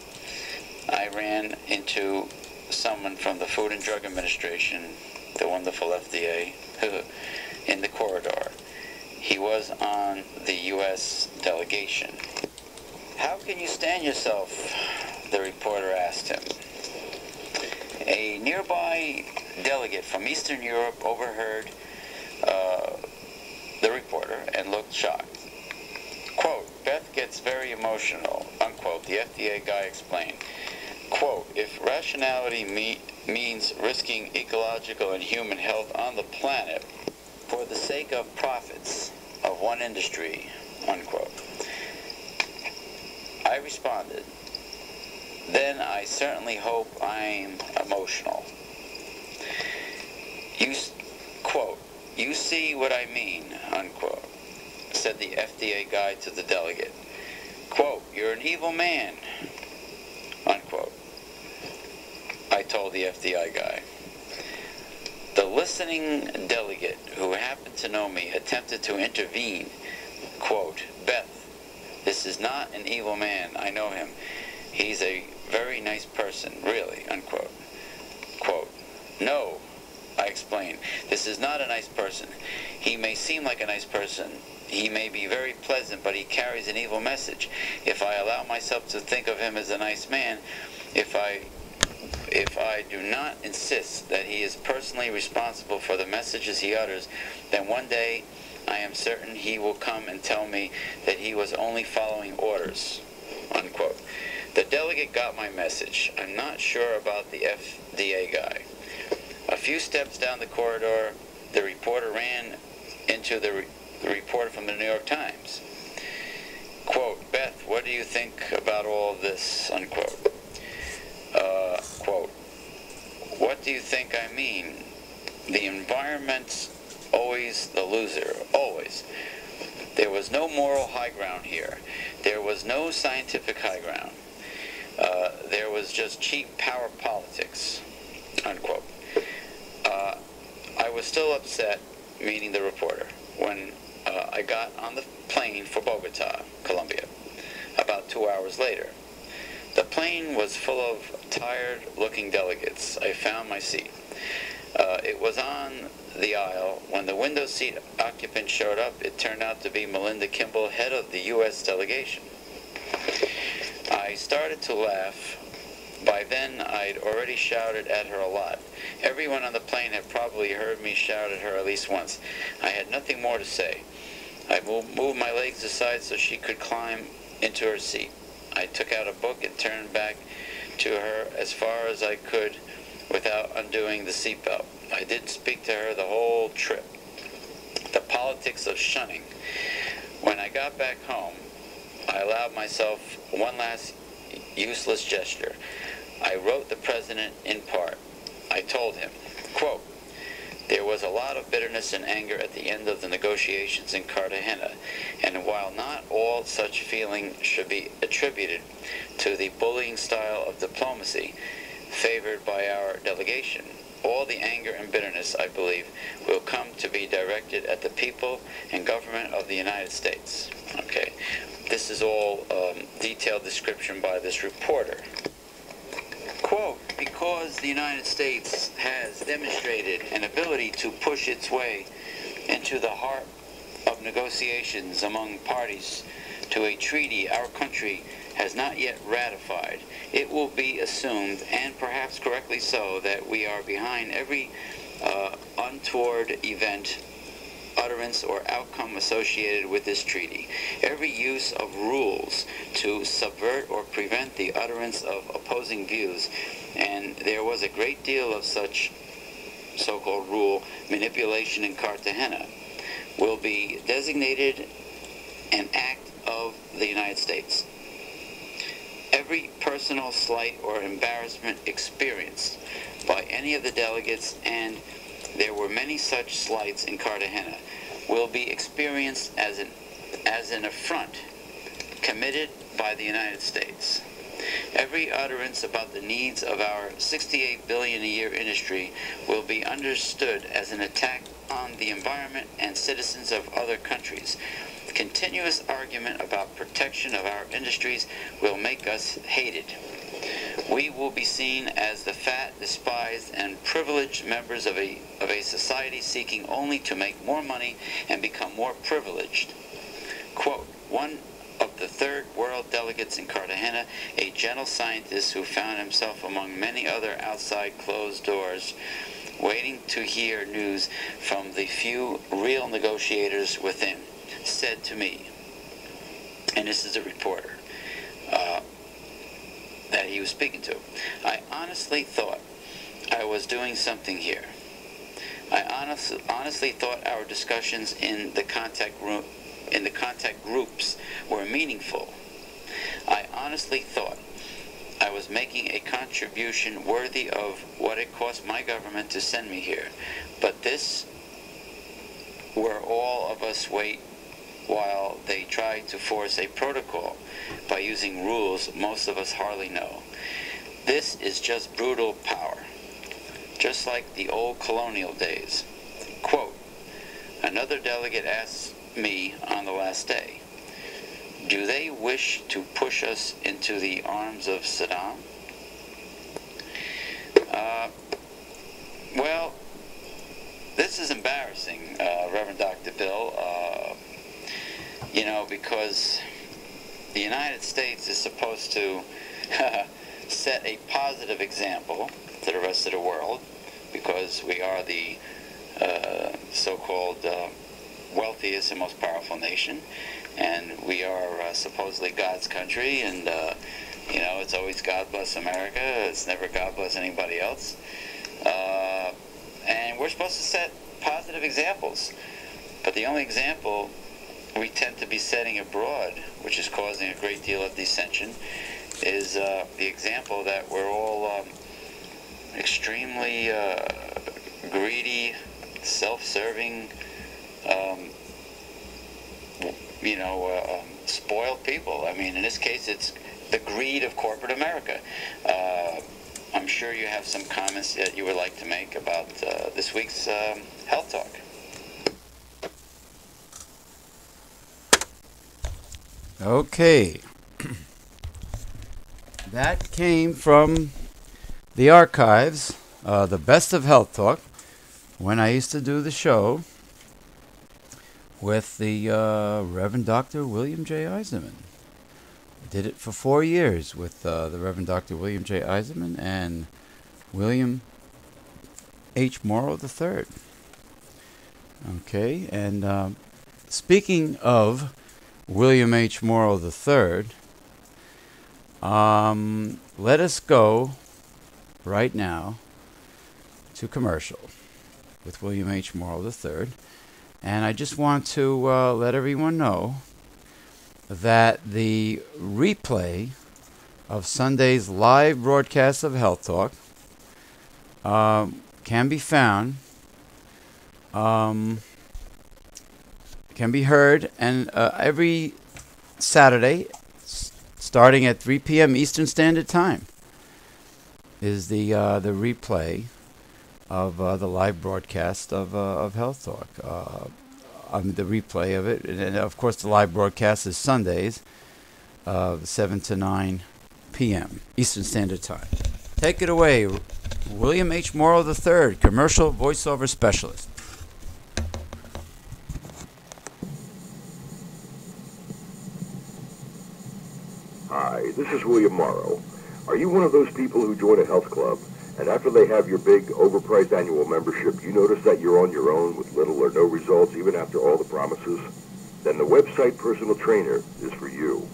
I ran into someone from the Food and Drug Administration, the wonderful FDA, in the corridor. He was on the U.S. delegation. How can you stand yourself? The reporter asked him. A nearby delegate from Eastern Europe overheard uh, the reporter and looked shocked. Quote, Beth gets very emotional, unquote, the FDA guy explained. Quote, if rationality me- means risking ecological and human health on the planet for the sake of profits of one industry, unquote. I responded, then I certainly hope I'm emotional. You, quote, you see what I mean, unquote, said the FDA guy to the delegate. Quote, you're an evil man, unquote. I told the FDI guy. The listening delegate, who happened to know me, attempted to intervene. Quote, Beth, this is not an evil man. I know him. He's a very nice person, really, unquote. Quote, no, I explained, this is not a nice person. He may seem like a nice person. He may be very pleasant, but he carries an evil message. If I allow myself to think of him as a nice man, if I if I do not insist that he is personally responsible for the messages he utters, then one day I am certain he will come and tell me that he was only following orders. Unquote. The delegate got my message. I'm not sure about the FDA guy. A few steps down the corridor, the reporter ran into the, re- the reporter from the New York Times. Quote, Beth, what do you think about all this? Unquote. Uh, quote, what do you think I mean? The environment's always the loser, always. There was no moral high ground here. There was no scientific high ground. Uh, there was just cheap power politics, unquote. Uh, I was still upset, meaning the reporter, when uh, I got on the plane for Bogota, Colombia, about two hours later. The plane was full of tired-looking delegates. I found my seat. Uh, it was on the aisle. When the window seat occupant showed up, it turned out to be Melinda Kimball, head of the U.S. delegation. I started to laugh. By then, I'd already shouted at her a lot. Everyone on the plane had probably heard me shout at her at least once. I had nothing more to say. I moved my legs aside so she could climb into her seat. I took out a book and turned back to her as far as I could without undoing the seatbelt. I didn't speak to her the whole trip. The politics of shunning. When I got back home, I allowed myself one last useless gesture. I wrote the president in part. I told him, quote, there was a lot of bitterness and anger at the end of the negotiations in Cartagena, and while not all such feeling should be attributed to the bullying style of diplomacy favored by our delegation, all the anger and bitterness, I believe, will come to be directed at the people and government of the United States. Okay, this is all um, detailed description by this reporter. Quote, because the United States has demonstrated an ability to push its way into the heart of negotiations among parties to a treaty our country has not yet ratified, it will be assumed, and perhaps correctly so, that we are behind every uh, untoward event utterance or outcome associated with this treaty. Every use of rules to subvert or prevent the utterance of opposing views, and there was a great deal of such so-called rule manipulation in Cartagena, will be designated an act of the United States. Every personal slight or embarrassment experienced by any of the delegates and there were many such slights in Cartagena, will be experienced as an, as an affront committed by the United States. Every utterance about the needs of our 68 billion a year industry will be understood as an attack on the environment and citizens of other countries. Continuous argument about protection of our industries will make us hated we will be seen as the fat, despised, and privileged members of a, of a society seeking only to make more money and become more privileged. Quote, one of the third world delegates in Cartagena, a gentle scientist who found himself among many other outside closed doors, waiting to hear news from the few real negotiators within, said to me, and this is a reporter, he was speaking to. I honestly thought I was doing something here. I honest, honestly thought our discussions in the contact room, in the contact groups were meaningful. I honestly thought I was making a contribution worthy of what it cost my government to send me here. But this, where all of us wait while they try to force a protocol by using rules most of us hardly know. This is just brutal power, just like the old colonial days. Quote, another delegate asked me on the last day, do they wish to push us into the arms of Saddam? Uh, well, this is embarrassing, uh, Reverend Dr. Bill. Uh, you know, because the United States is supposed to set a positive example to the rest of the world because we are the uh, so-called uh, wealthiest and most powerful nation. And we are uh, supposedly God's country and uh, you know it's always God bless America. It's never God bless anybody else. Uh, and we're supposed to set positive examples. But the only example we tend to be setting abroad, which is causing a great deal of dissension, is uh, the example that we're all um, extremely uh, greedy, self-serving, um, you know, uh, um, spoiled people. I mean, in this case, it's the greed of corporate America. Uh, I'm sure you have some comments that you would like to make about uh, this week's um, Health Talk. Okay. that came from the archives, uh, the best of Health Talk, when I used to do the show with the uh, Reverend Dr. William J. Eisenman. Did it for four years with uh, the Reverend Dr. William J. Eisenman and William H. Morrow III. Okay, and um, speaking of William H. Morrow III, um, let us go right now to commercial with William H. Morrow III. And I just want to uh, let everyone know that the replay of Sunday's live broadcast of Health Talk um, can be found, um, can be heard, and uh, every Saturday, starting at 3 p.m. Eastern Standard Time, is the uh, the replay of uh, the live broadcast of uh, of Health Talk. Uh, um, the replay of it, and, and of course the live broadcast is Sundays, uh, 7 to 9 p.m. Eastern Standard Time. Take it away, William H. Morrow III, commercial voiceover specialist. Hi, this is William Morrow. Are you one of those people who join a health club, and after they have your big, overpriced annual membership, you notice that you're on your own with little or no results even after all the promises? Then the website Personal Trainer is for you.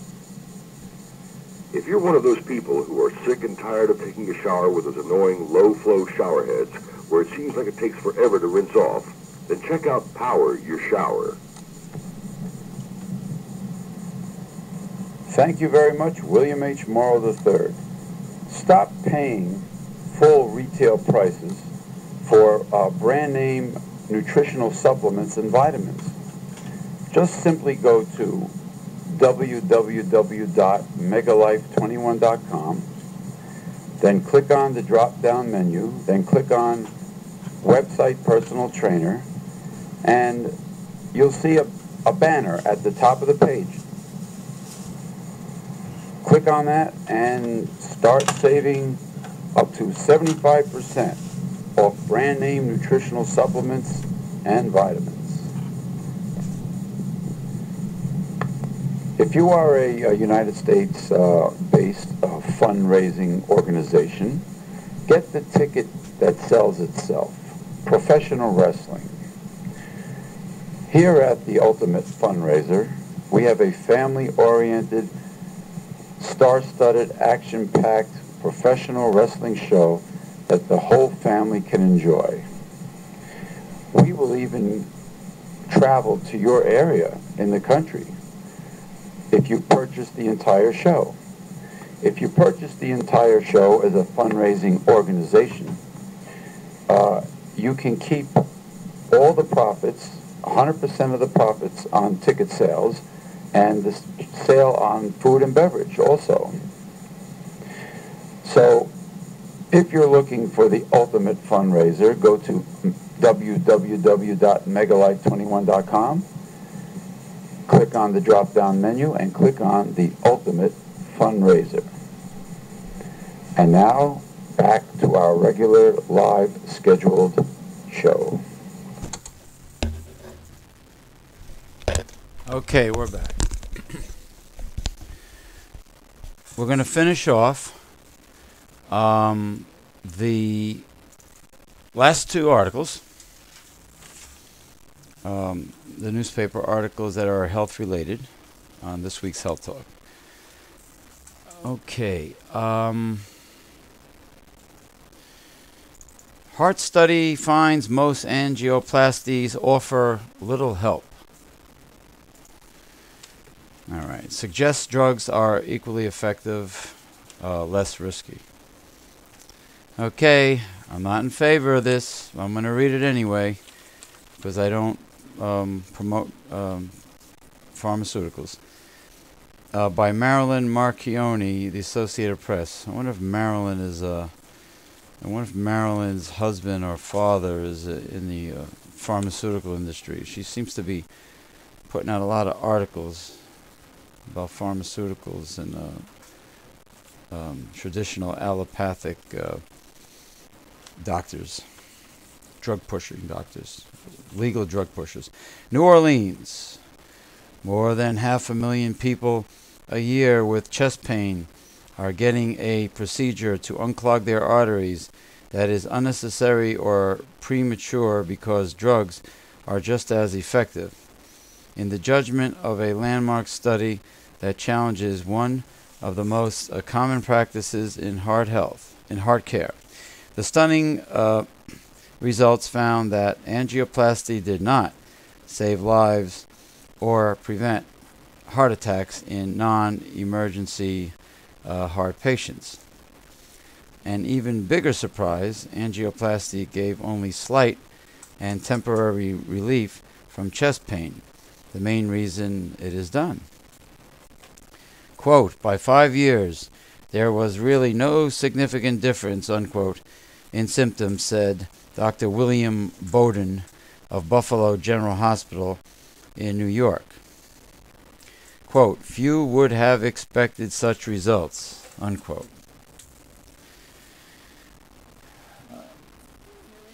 If you're one of those people who are sick and tired of taking a shower with those annoying low-flow shower heads where it seems like it takes forever to rinse off, then check out Power Your Shower. Thank you very much, William H. Morrow III. Stop paying full retail prices for uh, brand name nutritional supplements and vitamins. Just simply go to www.megalife21.com, then click on the drop down menu, then click on website personal trainer, and you'll see a, a banner at the top of the page click on that and start saving up to 75% off brand name nutritional supplements and vitamins. If you are a, a United States uh, based uh, fundraising organization, get the ticket that sells itself, professional wrestling. Here at the Ultimate Fundraiser, we have a family-oriented star-studded, action-packed professional wrestling show that the whole family can enjoy. We will even travel to your area in the country if you purchase the entire show. If you purchase the entire show as a fundraising organization, uh, you can keep all the profits, 100% of the profits on ticket sales, and the sale on food and beverage also. So if you're looking for the ultimate fundraiser, go to www.megalife21.com, click on the drop-down menu, and click on the ultimate fundraiser. And now, back to our regular live scheduled show. Okay, we're back. We're going to finish off um, the last two articles, um, the newspaper articles that are health related on this week's Health Talk. Okay. Um, heart study finds most angioplasties offer little help. It suggests drugs are equally effective, uh, less risky. Okay, I'm not in favor of this. I'm going to read it anyway because I don't um, promote um, pharmaceuticals. Uh, by Marilyn Marchione, the Associated Press. I wonder if Marilyn is uh, I wonder if Marilyn's husband or father is uh, in the uh, pharmaceutical industry. She seems to be putting out a lot of articles about pharmaceuticals and uh, um, traditional allopathic uh, doctors, drug pushing doctors, legal drug pushers. New Orleans, more than half a million people a year with chest pain are getting a procedure to unclog their arteries that is unnecessary or premature because drugs are just as effective. In the judgment of a landmark study that challenges one of the most uh, common practices in heart health, in heart care, the stunning uh, results found that angioplasty did not save lives or prevent heart attacks in non emergency uh, heart patients. An even bigger surprise angioplasty gave only slight and temporary relief from chest pain, the main reason it is done. Quote, by five years, there was really no significant difference, unquote, in symptoms, said Dr. William Boden of Buffalo General Hospital in New York. Quote, few would have expected such results, unquote.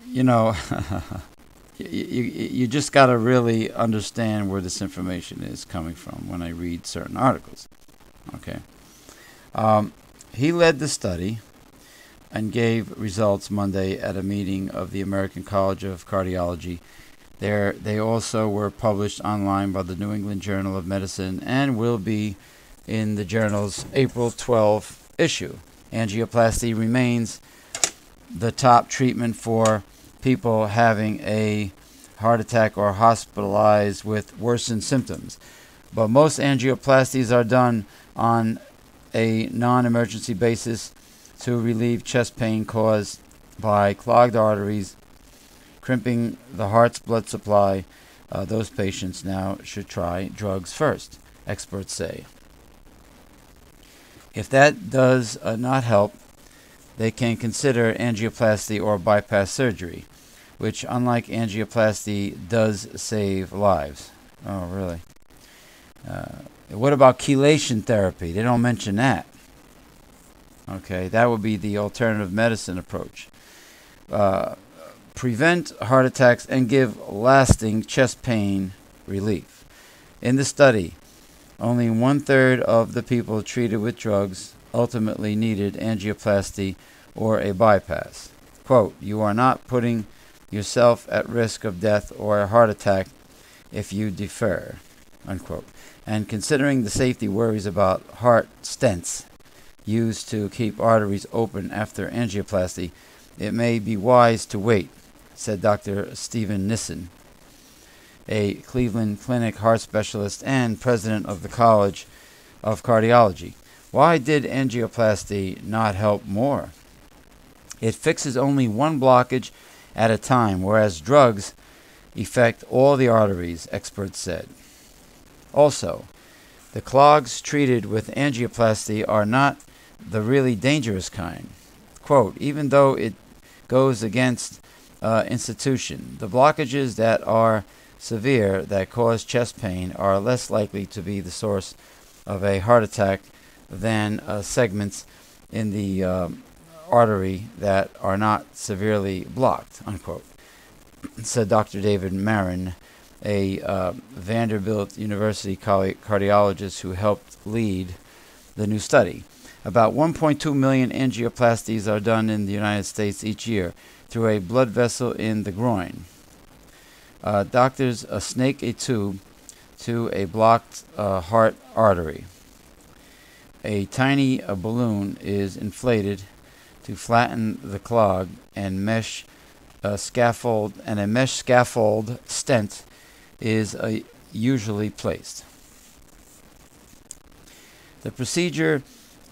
You know, you, you, you just got to really understand where this information is coming from when I read certain articles. Okay. Um, he led the study and gave results Monday at a meeting of the American College of Cardiology there, they also were published online by the New England Journal of Medicine and will be in the journal's April 12 issue. Angioplasty remains the top treatment for people having a heart attack or hospitalized with worsened symptoms. But most angioplasties are done on a non emergency basis to relieve chest pain caused by clogged arteries crimping the heart's blood supply, uh, those patients now should try drugs first, experts say. If that does uh, not help, they can consider angioplasty or bypass surgery, which, unlike angioplasty, does save lives. Oh, really? Uh, what about chelation therapy? They don't mention that. Okay, that would be the alternative medicine approach. Uh, prevent heart attacks, and give lasting chest pain relief. In the study, only one third of the people treated with drugs ultimately needed angioplasty or a bypass. Quote, You are not putting yourself at risk of death or a heart attack if you defer. Unquote. And considering the safety worries about heart stents used to keep arteries open after angioplasty, it may be wise to wait said Dr. Steven Nissen, a Cleveland Clinic heart specialist and president of the College of Cardiology. Why did angioplasty not help more? It fixes only one blockage at a time, whereas drugs affect all the arteries, experts said. Also, the clogs treated with angioplasty are not the really dangerous kind. Quote, even though it goes against uh, institution. The blockages that are severe that cause chest pain are less likely to be the source of a heart attack than uh, segments in the um, artery that are not severely blocked, unquote, said Dr. David Maron, a uh, Vanderbilt University cardiologist who helped lead the new study. About 1.2 million angioplasties are done in the United States each year, through a blood vessel in the groin. Uh, doctors uh, snake a tube to a blocked uh, heart artery. A tiny uh, balloon is inflated to flatten the clog and mesh uh, scaffold and a mesh scaffold stent is uh, usually placed. The procedure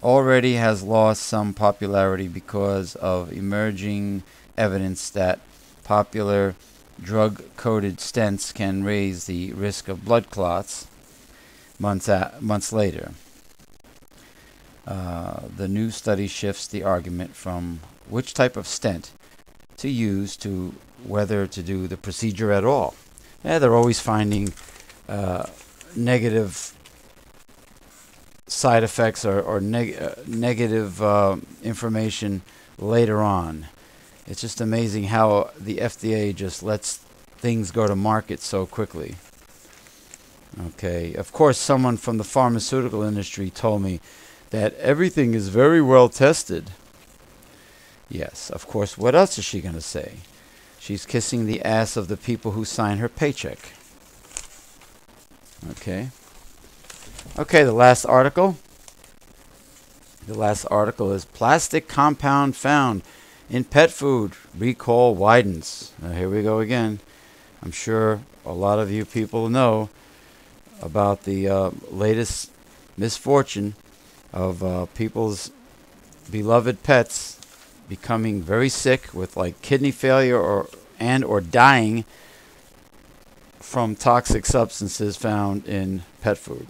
already has lost some popularity because of emerging evidence that popular drug coated stents can raise the risk of blood clots months, months later. Uh, the new study shifts the argument from which type of stent to use to whether to do the procedure at all. Yeah, they're always finding uh, negative side effects or, or neg- uh, negative uh, information later on. It's just amazing how the FDA just lets things go to market so quickly. Okay, of course, someone from the pharmaceutical industry told me that everything is very well tested. Yes, of course, what else is she going to say? She's kissing the ass of the people who sign her paycheck. Okay. Okay, the last article. The last article is plastic compound found in pet food. Recall widens. Now, here we go again. I'm sure a lot of you people know about the uh, latest misfortune of uh, people's beloved pets becoming very sick with like kidney failure or and or dying from toxic substances found in pet food.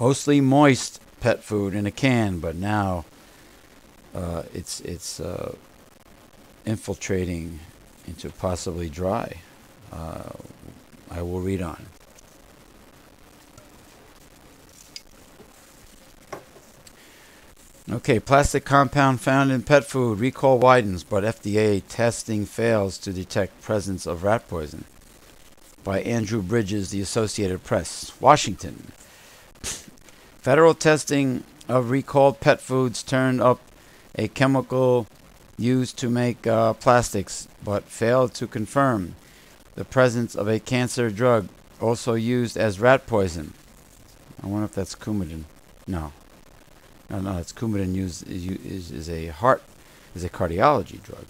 Mostly moist pet food in a can, but now uh, it's it's uh, infiltrating into possibly dry. Uh, I will read on. Okay, plastic compound found in pet food. Recall widens, but FDA testing fails to detect presence of rat poison. By Andrew Bridges, The Associated Press, Washington. Federal testing of recalled pet foods turned up a chemical used to make uh, plastics, but failed to confirm the presence of a cancer drug also used as rat poison. I wonder if that's Coumadin. No, no, no, it's Coumadin used is, is a heart is a cardiology drug,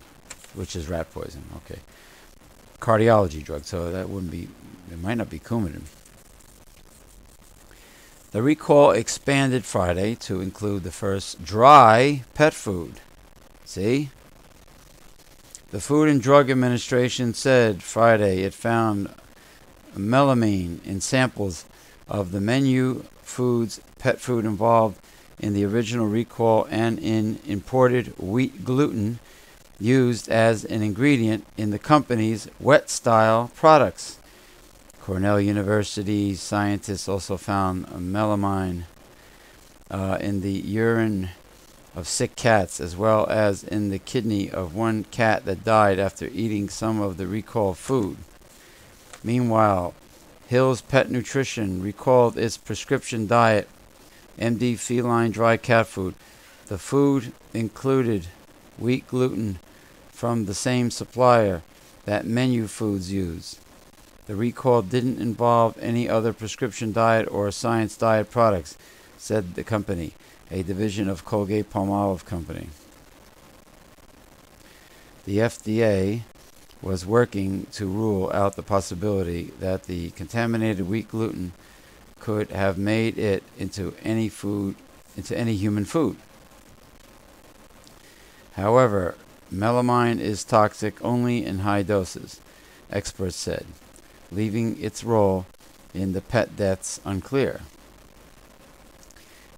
which is rat poison. Okay, cardiology drug. So that wouldn't be. It might not be Coumadin. The recall expanded Friday to include the first dry pet food. See? The Food and Drug Administration said Friday it found melamine in samples of the menu foods pet food involved in the original recall and in imported wheat gluten used as an ingredient in the company's wet style products. Cornell University scientists also found melamine uh, in the urine of sick cats as well as in the kidney of one cat that died after eating some of the recalled food. Meanwhile, Hill's Pet Nutrition recalled its prescription diet MD Feline Dry Cat Food. The food included wheat gluten from the same supplier that Menu Foods use. The recall didn't involve any other prescription diet or science diet products, said the company, a division of Colgate Palmolive Company. The FDA was working to rule out the possibility that the contaminated wheat gluten could have made it into any food, into any human food. However, melamine is toxic only in high doses, experts said, leaving its role in the pet deaths unclear.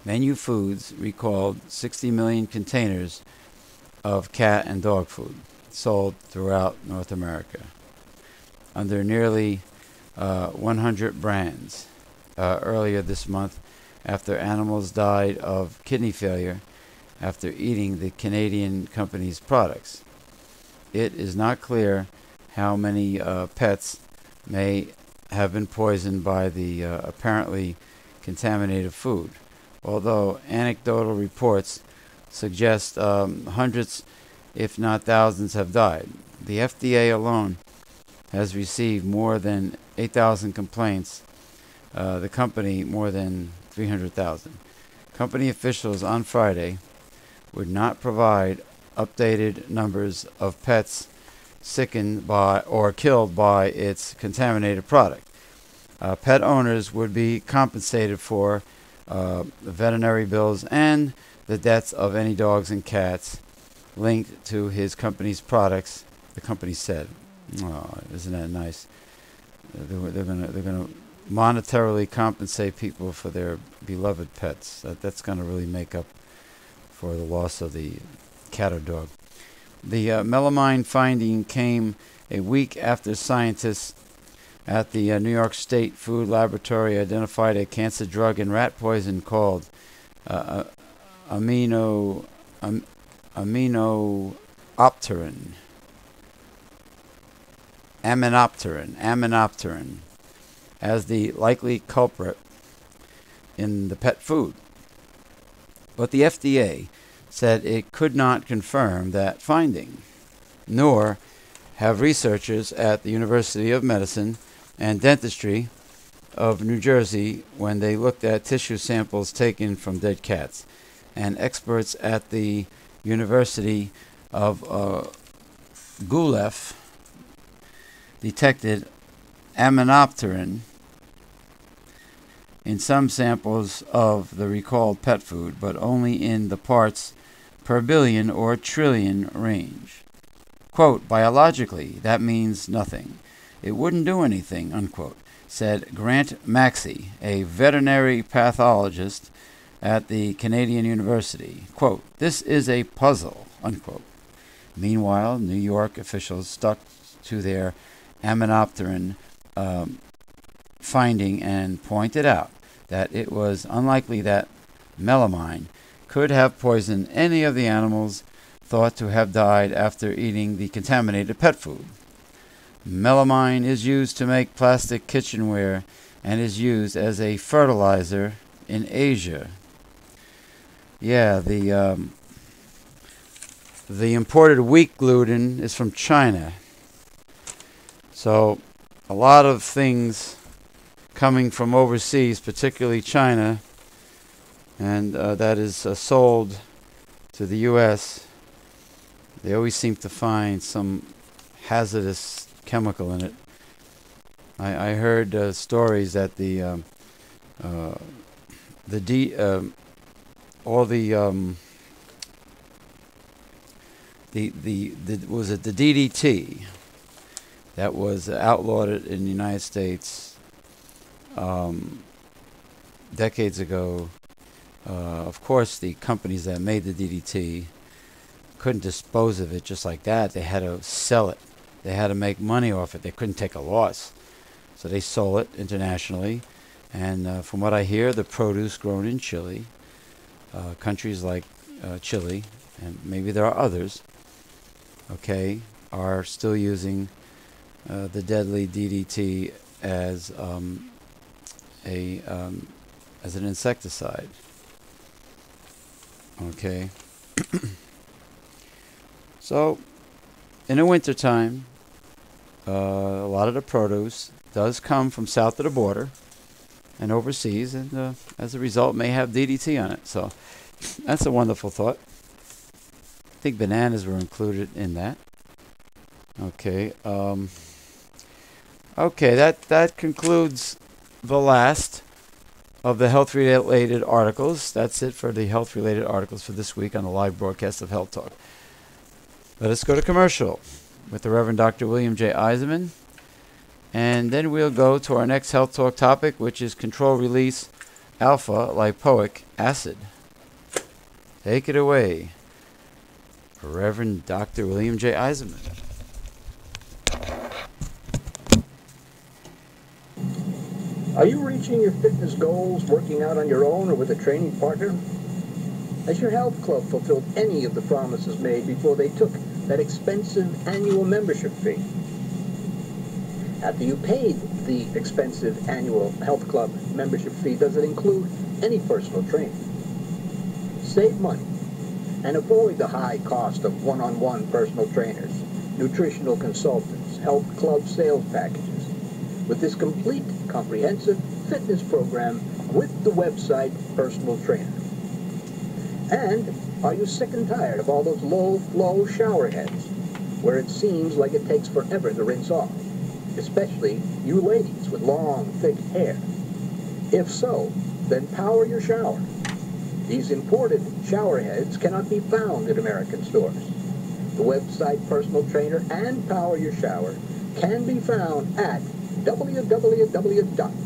Menu Foods recalled 60 million containers of cat and dog food sold throughout North America under nearly uh, 100 brands uh, earlier this month after animals died of kidney failure after eating the Canadian company's products. It is not clear how many uh, pets may have been poisoned by the uh, apparently contaminated food, although anecdotal reports suggest um, hundreds, if not thousands, have died. The FDA alone has received more than 8,000 complaints uh, the company more than 300,000. Company officials on Friday would not provide updated numbers of pets sickened by or killed by its contaminated product. Uh, pet owners would be compensated for uh, veterinary bills, and the deaths of any dogs and cats linked to his company's products. The company said, "Oh, isn't that nice?" They're, they're gonna they're gonna monetarily compensate people for their beloved pets. That, that's gonna really make up for the loss of the cat or dog. The uh, melamine finding came a week after scientists at the uh, New York State Food Laboratory identified a cancer drug in rat poison called uh, amino um, aminopterin. Aminopterin, aminopterin, as the likely culprit in the pet food. But the FDA said it could not confirm that finding, nor have researchers at the University of Medicine and Dentistry of New Jersey when they looked at tissue samples taken from dead cats, and experts at the University of uh, Guelph detected aminopterin in some samples of the recalled pet food, but only in the parts per billion or trillion range. Quote, biologically, that means nothing. It wouldn't do anything, unquote, said Grant Maxie, a veterinary pathologist at the Canadian University. Quote, this is a puzzle, unquote. Meanwhile, New York officials stuck to their aminopterin um, finding and pointed out that it was unlikely that melamine could have poisoned any of the animals thought to have died after eating the contaminated pet food. Melamine is used to make plastic kitchenware and is used as a fertilizer in Asia. Yeah, the um, the imported wheat gluten is from China. So a lot of things coming from overseas, particularly China, and uh, that is uh, sold to the U.S. They always seem to find some hazardous chemical in it. I, I heard uh, stories that the um, uh, the D um, all the um, the, the the was it the DDT that was outlawed in the United States um, decades ago. Uh, of course, the companies that made the DDT couldn't dispose of it just like that. They had to sell it. They had to make money off it. They couldn't take a loss. So they sold it internationally. And uh, from what I hear, the produce grown in Chile, uh, countries like uh, Chile, and maybe there are others, okay, are still using uh, the deadly DDT as um, a um, as an insecticide. Okay. so, in the wintertime, uh, a lot of the produce does come from south of the border and overseas, and uh, as a result, may have DDT on it. So, that's a wonderful thought. I think bananas were included in that. Okay. Um, okay, that, that concludes the last of the health related articles. That's it for the health related articles for this week on the live broadcast of Health Talk. Let us go to commercial with the Reverend Dr. William J. Eisenman. And then we'll go to our next Health Talk topic, which is control release alpha lipoic acid. Take it away, Reverend Dr. William J. Eisenman. Are you reaching your fitness goals working out on your own or with a training partner? Has your health club fulfilled any of the promises made before they took that expensive annual membership fee? After you paid the expensive annual health club membership fee, does it include any personal training? Save money and avoid the high cost of one-on-one personal trainers, nutritional consultants, health club sales packages with this complete, comprehensive fitness program with the website Personal Trainer. And are you sick and tired of all those low-flow shower heads where it seems like it takes forever to rinse off? Especially you ladies with long, thick hair. If so, then power your shower. These imported shower heads cannot be found in American stores. The website Personal Trainer and Power Your Shower can be found at www.mega,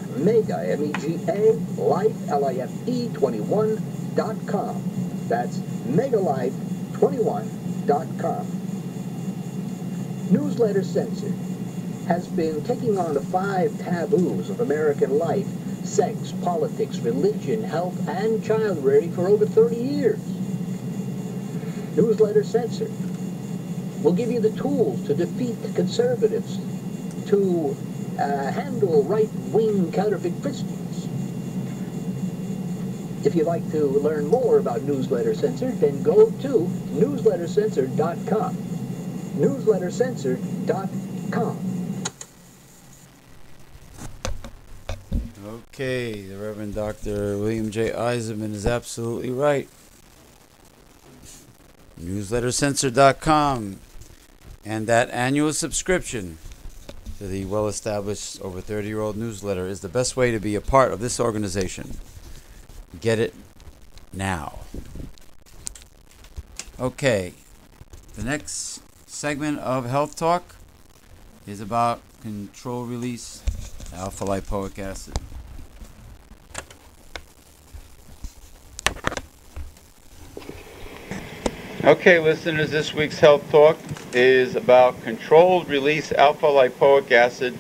M-E-G-A, life, L-I-F-E, 21.com. That's megalife21.com. Newsletter Censored has been taking on the five taboos of American life, sex, politics, religion, health, and child rearing for over 30 years. Newsletter Censored will give you the tools to defeat the conservatives, to uh, handle right-wing counterfeit Christians. If you'd like to learn more about Newsletter Censored, then go to newslettercensored.com. Newslettercensored.com. Okay, the Reverend Dr. William J. Eisenman is absolutely right. NewsletterCensor.com and that annual subscription to the well established over 30 year old newsletter is the best way to be a part of this organization. Get it now. Okay, the next segment of Health Talk is about control release alpha lipoic acid. Okay, listeners, this week's Health Talk is about controlled release alpha lipoic acid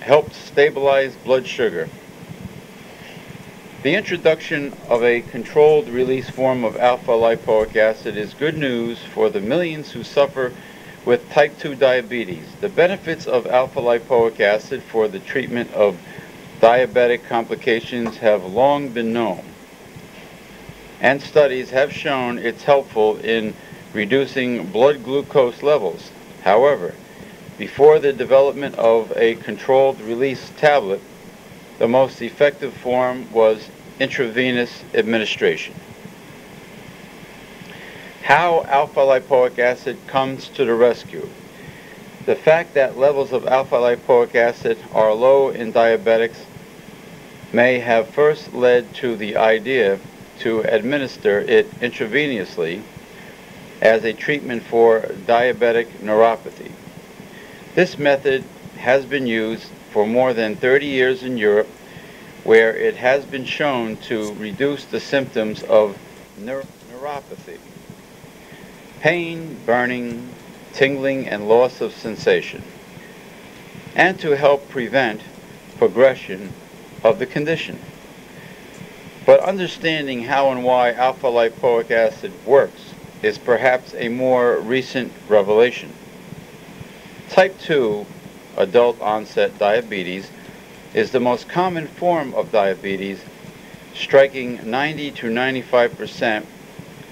helps stabilize blood sugar. The introduction of a controlled release form of alpha lipoic acid is good news for the millions who suffer with type 2 diabetes. The benefits of alpha lipoic acid for the treatment of diabetic complications have long been known and studies have shown it's helpful in reducing blood glucose levels. However, before the development of a controlled release tablet, the most effective form was intravenous administration. How alpha lipoic acid comes to the rescue. The fact that levels of alpha lipoic acid are low in diabetics may have first led to the idea to administer it intravenously as a treatment for diabetic neuropathy. This method has been used for more than 30 years in Europe where it has been shown to reduce the symptoms of neur neuropathy. Pain, burning, tingling, and loss of sensation, and to help prevent progression of the condition. But understanding how and why alpha lipoic acid works is perhaps a more recent revelation. Type 2 adult onset diabetes is the most common form of diabetes, striking 90 to 95 percent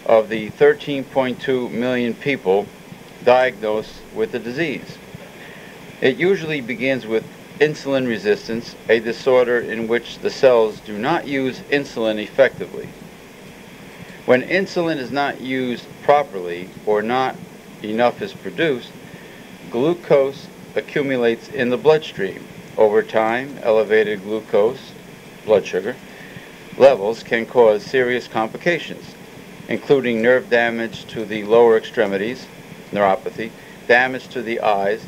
of the 13.2 million people diagnosed with the disease. It usually begins with insulin resistance, a disorder in which the cells do not use insulin effectively. When insulin is not used properly or not enough is produced, glucose accumulates in the bloodstream. Over time, elevated glucose, blood sugar, levels can cause serious complications, including nerve damage to the lower extremities, neuropathy, damage to the eyes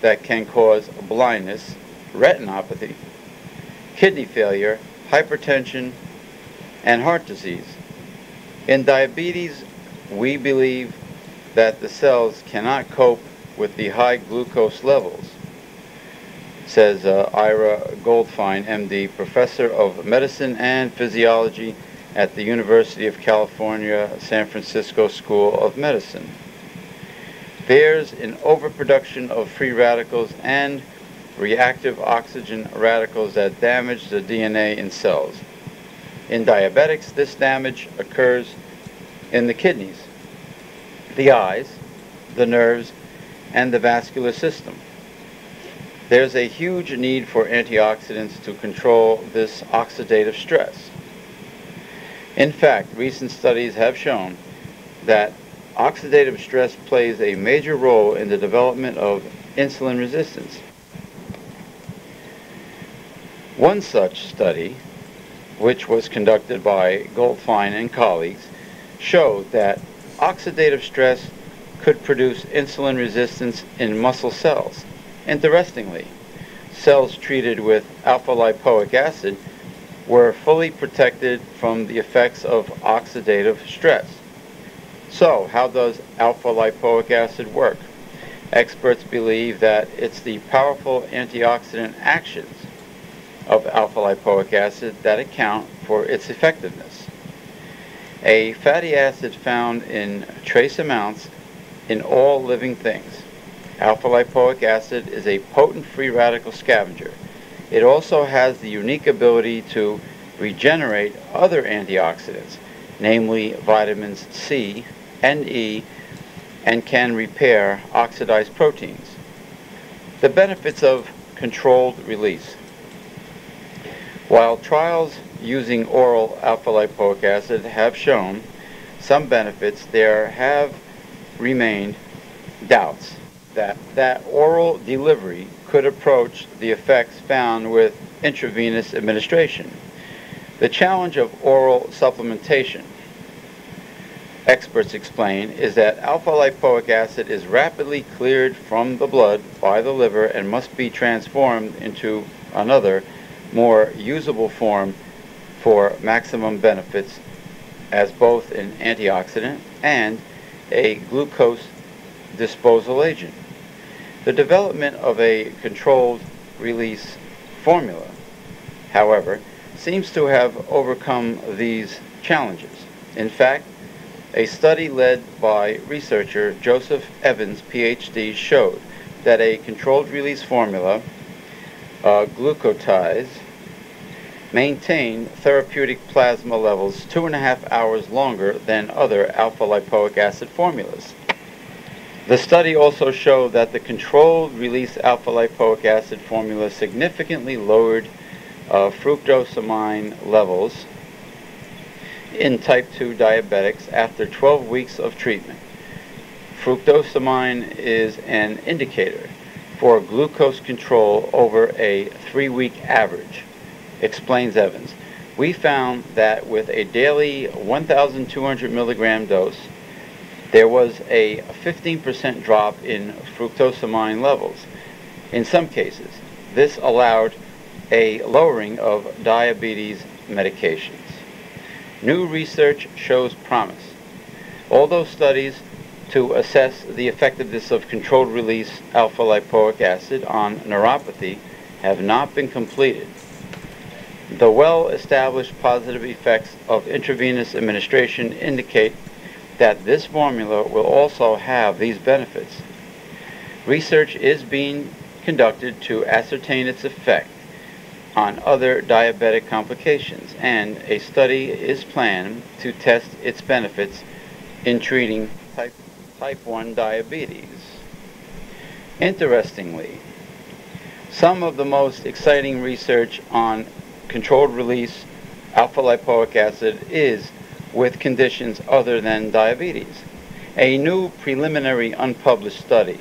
that can cause blindness, retinopathy, kidney failure, hypertension, and heart disease. In diabetes, we believe that the cells cannot cope with the high glucose levels, says uh, Ira Goldfine, MD, professor of medicine and physiology at the University of California, San Francisco School of Medicine. There's an overproduction of free radicals and reactive oxygen radicals that damage the DNA in cells. In diabetics, this damage occurs in the kidneys, the eyes, the nerves, and the vascular system. There's a huge need for antioxidants to control this oxidative stress. In fact, recent studies have shown that oxidative stress plays a major role in the development of insulin resistance. One such study which was conducted by Goldfine and colleagues, showed that oxidative stress could produce insulin resistance in muscle cells. Interestingly, cells treated with alpha lipoic acid were fully protected from the effects of oxidative stress. So, how does alpha lipoic acid work? Experts believe that it's the powerful antioxidant actions of alpha lipoic acid that account for its effectiveness. A fatty acid found in trace amounts in all living things. Alpha lipoic acid is a potent free radical scavenger. It also has the unique ability to regenerate other antioxidants, namely vitamins C and E, and can repair oxidized proteins. The benefits of controlled release. While trials using oral alpha lipoic acid have shown some benefits, there have remained doubts that that oral delivery could approach the effects found with intravenous administration. The challenge of oral supplementation, experts explain, is that alpha lipoic acid is rapidly cleared from the blood by the liver and must be transformed into another, more usable form for maximum benefits as both an antioxidant and a glucose disposal agent. The development of a controlled release formula, however, seems to have overcome these challenges. In fact, a study led by researcher Joseph Evans, PhD, showed that a controlled release formula, uh, maintained therapeutic plasma levels two and a half hours longer than other alpha lipoic acid formulas. The study also showed that the controlled release alpha lipoic acid formula significantly lowered uh, fructosamine levels in type 2 diabetics after 12 weeks of treatment. Fructosamine is an indicator for glucose control over a three week average, explains Evans. We found that with a daily 1,200 milligram dose, there was a 15% drop in fructosamine levels. In some cases, this allowed a lowering of diabetes medications. New research shows promise. Although studies to assess the effectiveness of controlled release alpha lipoic acid on neuropathy have not been completed, the well established positive effects of intravenous administration indicate that this formula will also have these benefits. Research is being conducted to ascertain its effect on other diabetic complications, and a study is planned to test its benefits in treating type, type 1 diabetes. Interestingly, some of the most exciting research on controlled release alpha lipoic acid is with conditions other than diabetes. A new preliminary unpublished study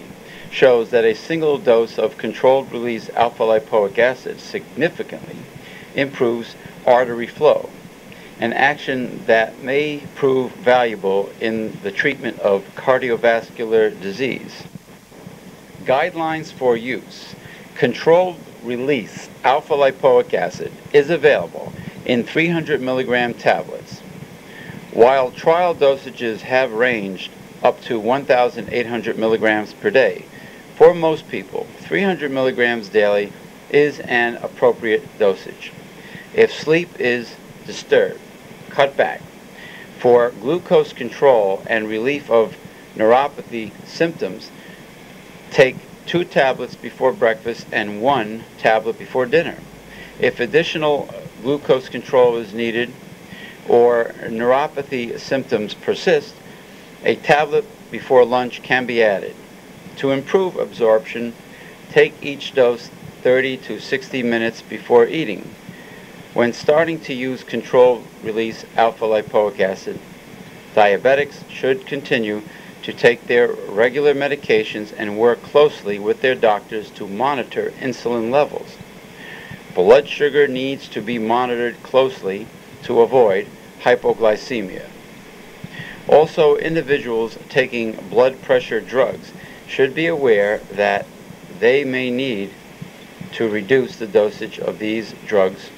shows that a single dose of controlled release alpha lipoic acid significantly improves artery flow, an action that may prove valuable in the treatment of cardiovascular disease. Guidelines for use. Controlled release alpha lipoic acid is available in 300 milligram tablets. While trial dosages have ranged up to 1,800 milligrams per day, for most people, 300 milligrams daily is an appropriate dosage. If sleep is disturbed, cut back. For glucose control and relief of neuropathy symptoms, take two tablets before breakfast and one tablet before dinner. If additional glucose control is needed or neuropathy symptoms persist, a tablet before lunch can be added. To improve absorption, take each dose 30 to 60 minutes before eating. When starting to use controlled release alpha lipoic acid, diabetics should continue to take their regular medications and work closely with their doctors to monitor insulin levels. blood sugar needs to be monitored closely to avoid hypoglycemia. Also, individuals taking blood pressure drugs should be aware that they may need to reduce the dosage of these drugs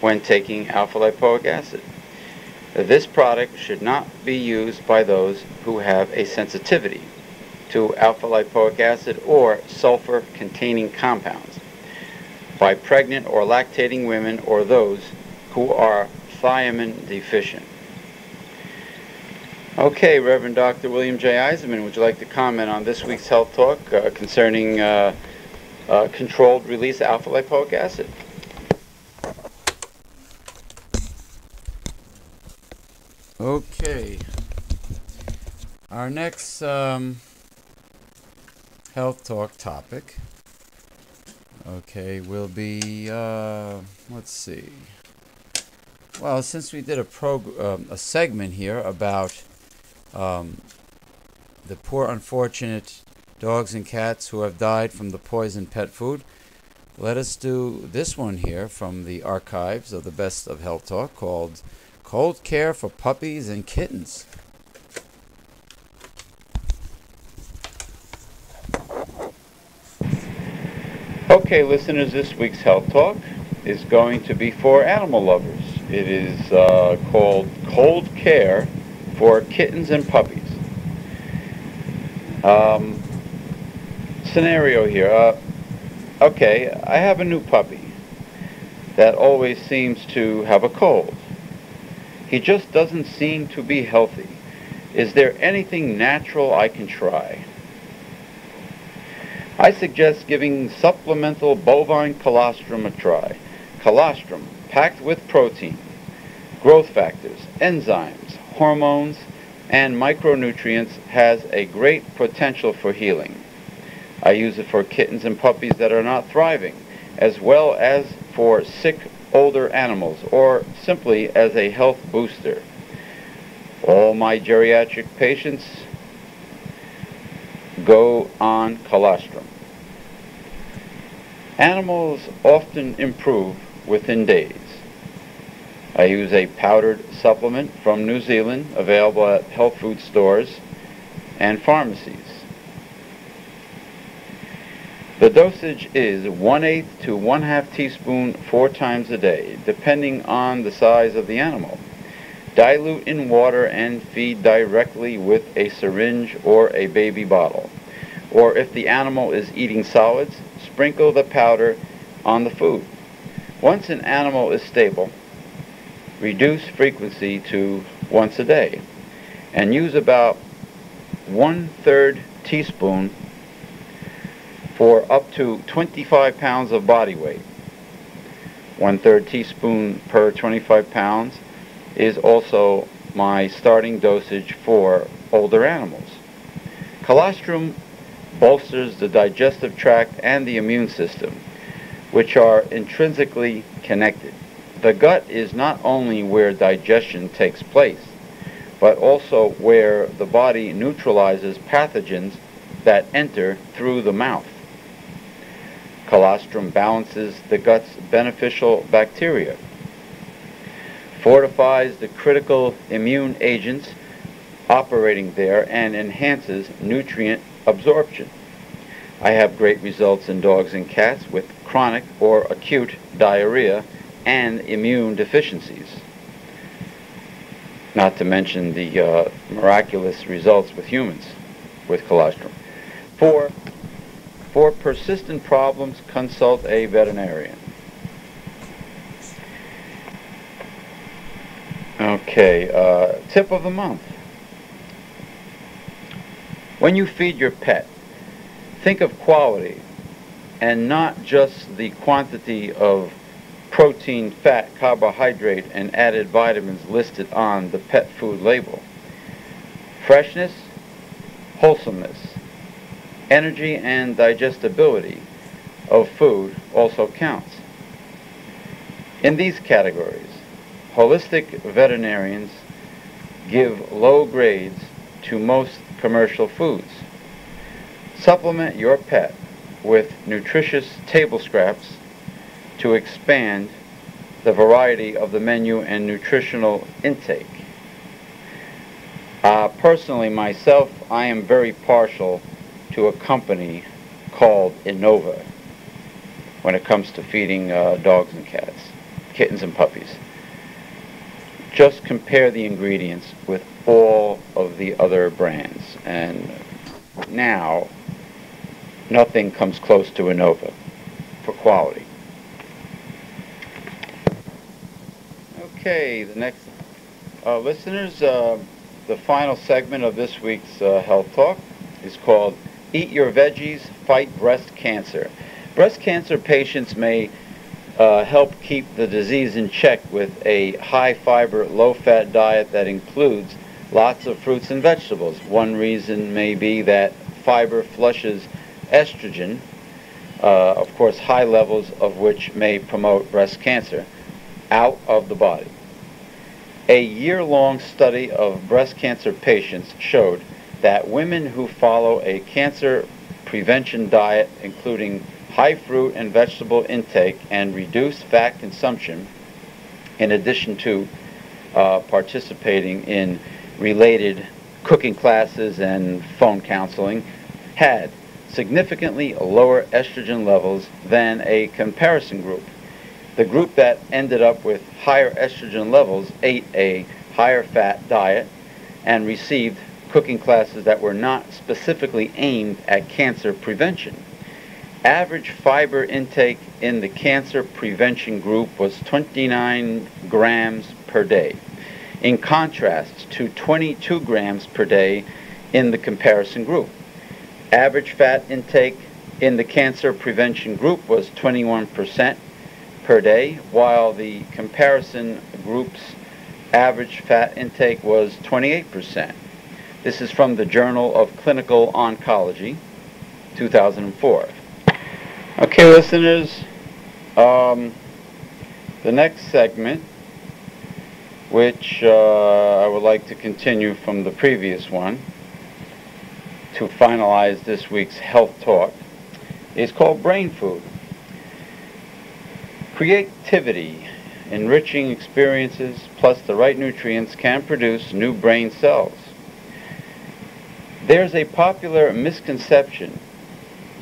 when taking alpha lipoic acid. This product should not be used by those who have a sensitivity to alpha lipoic acid or sulfur containing compounds, by pregnant or lactating women or those who are thiamine deficient. Okay, Reverend Dr. William J. Eisenman, would you like to comment on this week's health talk uh, concerning uh, uh, controlled release alpha lipoic acid? Okay. Our next um, health talk topic, okay, will be, uh, let's see. Well, since we did a prog- um, a segment here about um, the poor unfortunate dogs and cats who have died from the poisoned pet food, let us do this one here from the archives of the best of health talk called Cold Care for Puppies and Kittens. Okay, listeners, this week's health talk is going to be for animal lovers. It is uh, called Cold Care for Kittens and Puppies. Um, scenario here. Uh, okay, I have a new puppy that always seems to have a cold. He just doesn't seem to be healthy. Is there anything natural I can try? I suggest giving supplemental bovine colostrum a try. Colostrum, packed with protein, growth factors, enzymes, hormones, and micronutrients, has a great potential for healing. I use it for kittens and puppies that are not thriving, as well as for sick older animals, or simply as a health booster. All my geriatric patients go on colostrum. Animals often improve within days. I use a powdered supplement from New Zealand available at health food stores and pharmacies. The dosage is 1 8 to 1 2 teaspoon four times a day, depending on the size of the animal. Dilute in water and feed directly with a syringe or a baby bottle. Or if the animal is eating solids, sprinkle the powder on the food. Once an animal is stable, reduce frequency to once a day and use about one third teaspoon for up to 25 pounds of body weight. One third teaspoon per 25 pounds is also my starting dosage for older animals. Colostrum bolsters the digestive tract and the immune system, which are intrinsically connected. The gut is not only where digestion takes place, but also where the body neutralizes pathogens that enter through the mouth. Colostrum balances the gut's beneficial bacteria, fortifies the critical immune agents operating there, and enhances nutrient absorption. I have great results in dogs and cats with chronic or acute diarrhea and immune deficiencies. Not to mention the uh, miraculous results with humans with colostrum. For, for persistent problems, consult a veterinarian. Okay, uh, tip of the month. When you feed your pet, think of quality and not just the quantity of protein, fat, carbohydrate, and added vitamins listed on the pet food label. Freshness, wholesomeness, energy, and digestibility of food also counts. In these categories, holistic veterinarians give low grades to most commercial foods. Supplement your pet with nutritious table scraps to expand the variety of the menu and nutritional intake. Uh, personally, myself, I am very partial to a company called Innova when it comes to feeding uh, dogs and cats, kittens and puppies. Just compare the ingredients with all of the other brands, and now nothing comes close to Innova for quality. Okay, the next uh, listeners, uh, the final segment of this week's uh, Health Talk is called Eat Your Veggies, Fight Breast Cancer. Breast cancer patients may uh, help keep the disease in check with a high fiber, low fat diet that includes lots of fruits and vegetables. One reason may be that fiber flushes estrogen, uh, of course, high levels of which may promote breast cancer, out of the body. A year long study of breast cancer patients showed that women who follow a cancer prevention diet, including high fruit and vegetable intake and reduced fat consumption, in addition to uh, participating in related cooking classes and phone counseling, had significantly lower estrogen levels than a comparison group. The group that ended up with higher estrogen levels ate a higher fat diet and received cooking classes that were not specifically aimed at cancer prevention. Average fiber intake in the cancer prevention group was 29 grams per day, in contrast to 22 grams per day in the comparison group. Average fat intake in the cancer prevention group was 21% per day, while the comparison group's average fat intake was 28%. This is from the Journal of Clinical Oncology, 2004. Okay, listeners, um, the next segment, which uh, I would like to continue from the previous one to finalize this week's health talk, is called Brain Food. Creativity, enriching experiences, plus the right nutrients can produce new brain cells. There's a popular misconception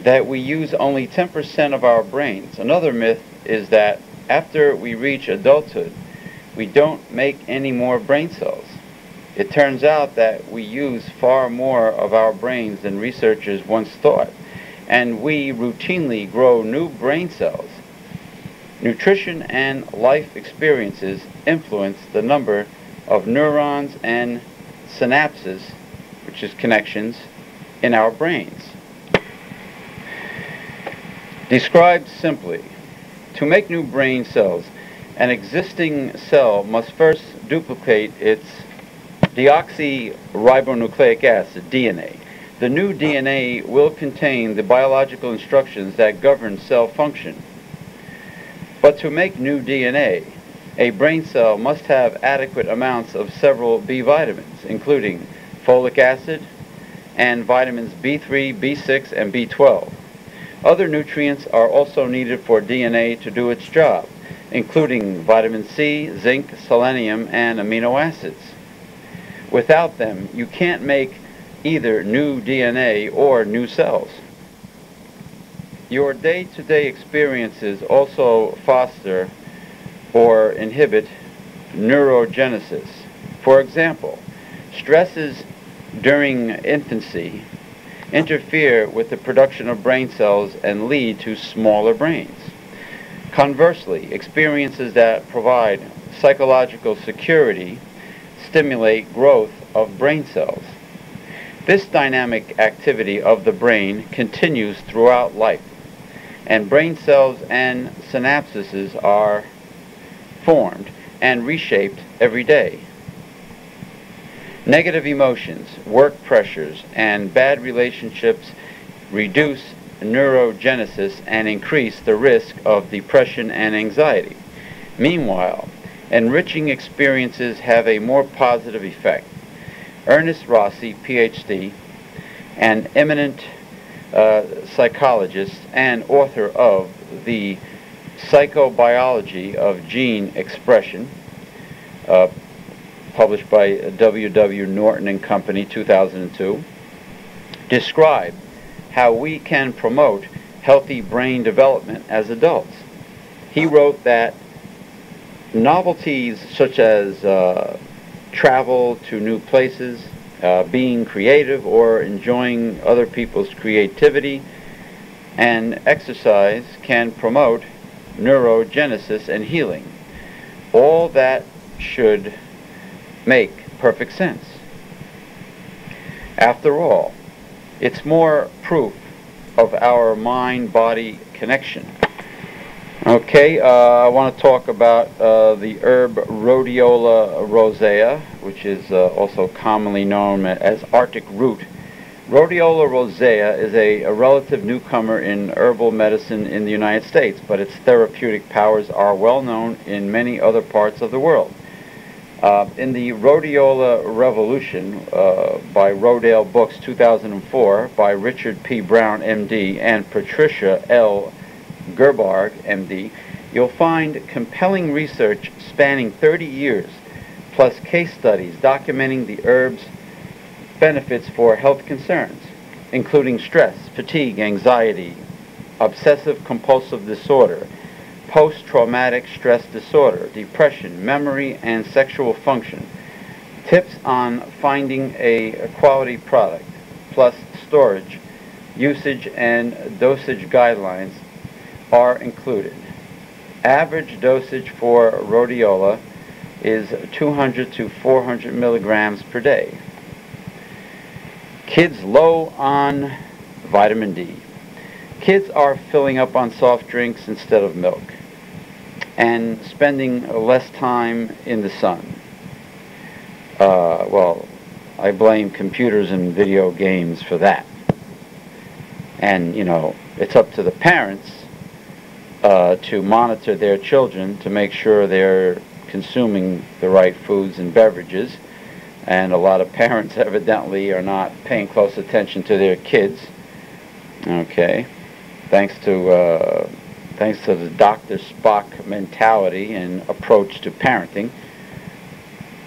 that we use only 10% of our brains. Another myth is that after we reach adulthood, we don't make any more brain cells. It turns out that we use far more of our brains than researchers once thought, and we routinely grow new brain cells. Nutrition and life experiences influence the number of neurons and synapses, which is connections, in our brains. Described simply, to make new brain cells, an existing cell must first duplicate its deoxyribonucleic acid, DNA. The new DNA will contain the biological instructions that govern cell function. But to make new DNA, a brain cell must have adequate amounts of several B vitamins, including folic acid and vitamins B3, B6, and B12. Other nutrients are also needed for DNA to do its job, including vitamin C, zinc, selenium, and amino acids. Without them, you can't make either new DNA or new cells. Your day-to-day experiences also foster or inhibit neurogenesis. For example, stresses during infancy interfere with the production of brain cells and lead to smaller brains. Conversely, experiences that provide psychological security stimulate growth of brain cells. This dynamic activity of the brain continues throughout life, and brain cells and synapses are formed and reshaped every day. Negative emotions, work pressures, and bad relationships reduce neurogenesis and increase the risk of depression and anxiety. Meanwhile, enriching experiences have a more positive effect. Ernest Rossi, PhD, an eminent uh, psychologist and author of the Psychobiology of Gene Expression, uh, published by W. W. Norton and Company, 2002, describe how we can promote healthy brain development as adults. He wrote that novelties such as uh, travel to new places, uh, being creative or enjoying other people's creativity, and exercise can promote neurogenesis and healing. All that should make perfect sense. After all, it's more proof of our mind-body connection. Okay, uh, I want to talk about uh, the herb Rhodiola rosea, which is uh, also commonly known as Arctic root. Rhodiola rosea is a, a, relative newcomer in herbal medicine in the United States, but its therapeutic powers are well known in many other parts of the world. Uh, in the Rhodiola Revolution uh, by Rodale Books 2004 by Richard P. Brown, MD, and Patricia L. Gerbarg, MD, you'll find compelling research spanning 30 years, plus case studies documenting the herb's benefits for health concerns, including stress, fatigue, anxiety, obsessive compulsive disorder, post-traumatic stress disorder, depression, memory, and sexual function. Tips on finding a quality product, plus storage, usage, and dosage guidelines are included. Average dosage for rhodiola is 200 to 400 milligrams per day. Kids low on vitamin D. Kids are filling up on soft drinks instead of milk and spending less time in the sun. Uh, well, I blame computers and video games for that. And, you know, it's up to the parents uh, to monitor their children to make sure they're consuming the right foods and beverages. And a lot of parents evidently are not paying close attention to their kids. Okay. Thanks to uh, thanks to the Dr. Spock mentality and approach to parenting.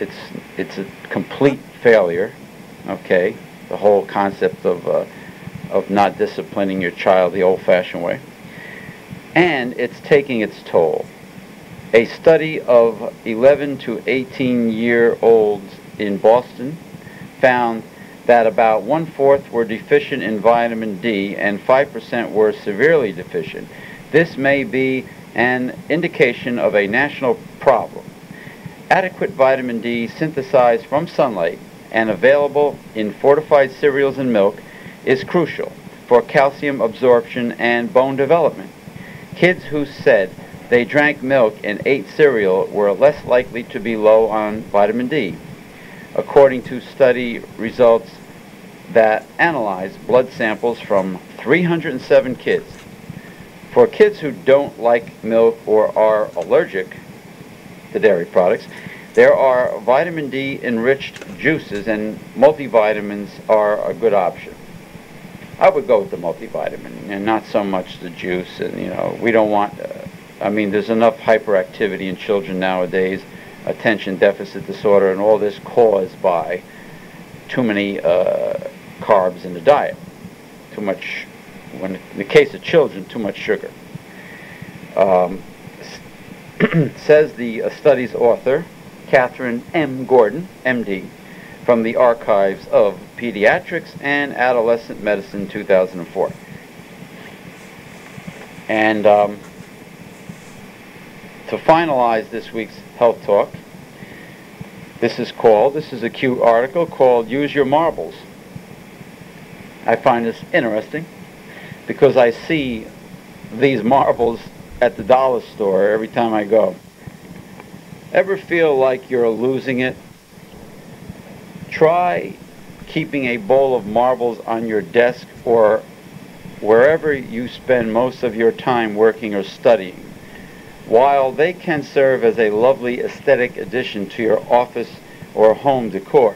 It's, it's a complete failure, okay? The whole concept of, uh, of not disciplining your child the old-fashioned way. And it's taking its toll. A study of 11 to 18 year olds in Boston found that about one-fourth were deficient in vitamin D and 5% were severely deficient. This may be an indication of a national problem. Adequate vitamin D synthesized from sunlight and available in fortified cereals and milk is crucial for calcium absorption and bone development. Kids who said they drank milk and ate cereal were less likely to be low on vitamin D, according to study results that analyzed blood samples from 307 kids. For kids who don't like milk or are allergic to dairy products, there are vitamin D enriched juices and multivitamins are a good option. I would go with the multivitamin and not so much the juice and you know, we don't want uh, I mean there's enough hyperactivity in children nowadays, attention deficit disorder and all this caused by too many uh, carbs in the diet. Too much when in the case of children, too much sugar. Um, says the uh, study's author, Catherine M. Gordon, MD, from the Archives of Pediatrics and Adolescent Medicine 2004. And um, to finalize this week's health talk, this is called, this is a cute article called Use Your Marbles. I find this interesting because I see these marbles at the dollar store every time I go. Ever feel like you're losing it? Try keeping a bowl of marbles on your desk or wherever you spend most of your time working or studying. While they can serve as a lovely aesthetic addition to your office or home decor,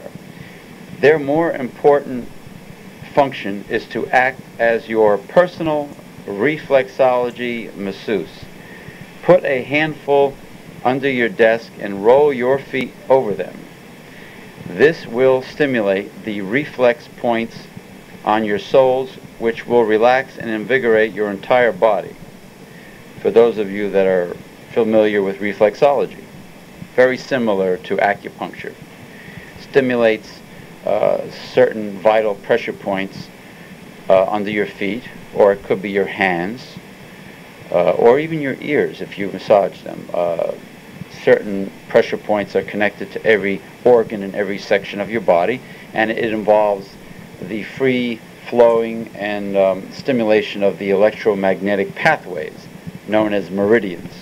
their more important function is to act as your personal reflexology masseuse. Put a handful under your desk and roll your feet over them. This will stimulate the reflex points on your soles, which will relax and invigorate your entire body. For those of you that are familiar with reflexology, very similar to acupuncture. Stimulates uh, certain vital pressure points uh, under your feet, or it could be your hands, uh, or even your ears if you massage them. Uh, certain pressure points are connected to every organ in every section of your body, and it involves the free flowing and um, stimulation of the electromagnetic pathways known as meridians.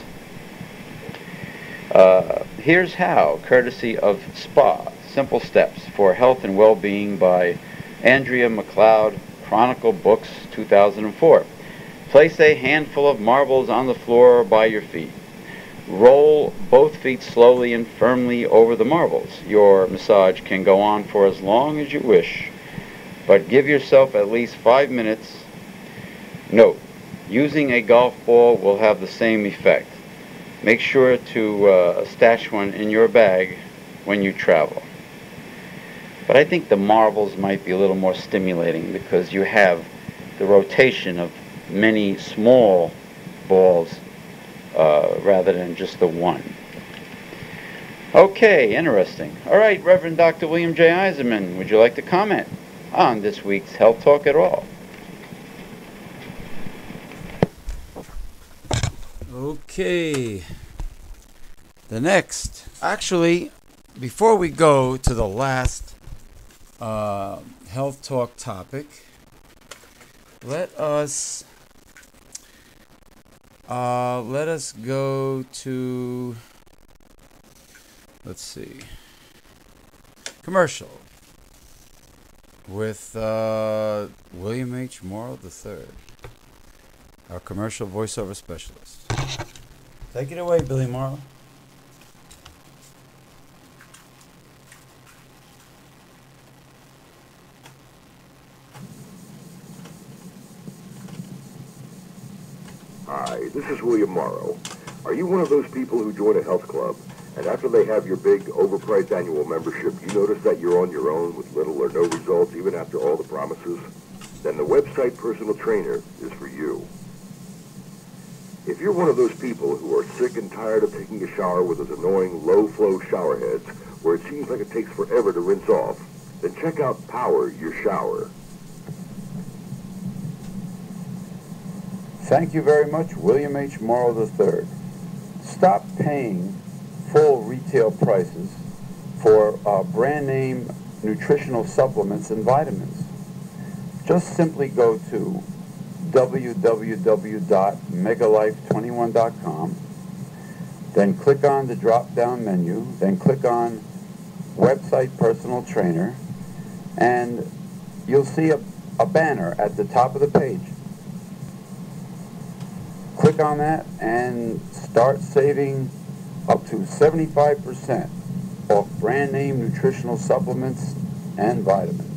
Uh, here's how, courtesy of SPA, Simple Steps for Health and Well-Being by Andrea McLeod, Chronicle Books, 2004. Place a handful of marbles on the floor by your feet. Roll both feet slowly and firmly over the marbles. Your massage can go on for as long as you wish, but give yourself at least five minutes. Note, using a golf ball will have the same effect. Make sure to uh, stash one in your bag when you travel. But I think the marbles might be a little more stimulating because you have the rotation of many small balls uh, rather than just the one. Okay, interesting. All right, Reverend Dr. William J. Eisenman, would you like to comment on this week's Health Talk at all? Okay. The next, actually, before we go to the last uh, health talk topic, let us uh, let us go to let's see commercial with uh, William H. Morrow III, our commercial voiceover specialist. Take it away, Billy Morrow. Hi, this is William Morrow. Are you one of those people who join a health club, and after they have your big, overpriced annual membership, you notice that you're on your own with little or no results even after all the promises? Then the website Personal Trainer is for you. If you're one of those people who are sick and tired of taking a shower with those annoying low-flow shower heads where it seems like it takes forever to rinse off, then check out Power Your Shower. Thank you very much, William H. Morrow III. Stop paying full retail prices for uh, brand name nutritional supplements and vitamins. Just simply go to www.megalife21.com, then click on the drop down menu, then click on website personal trainer, and you'll see a, a banner at the top of the page click on that and start saving up to 75% off brand name nutritional supplements and vitamins.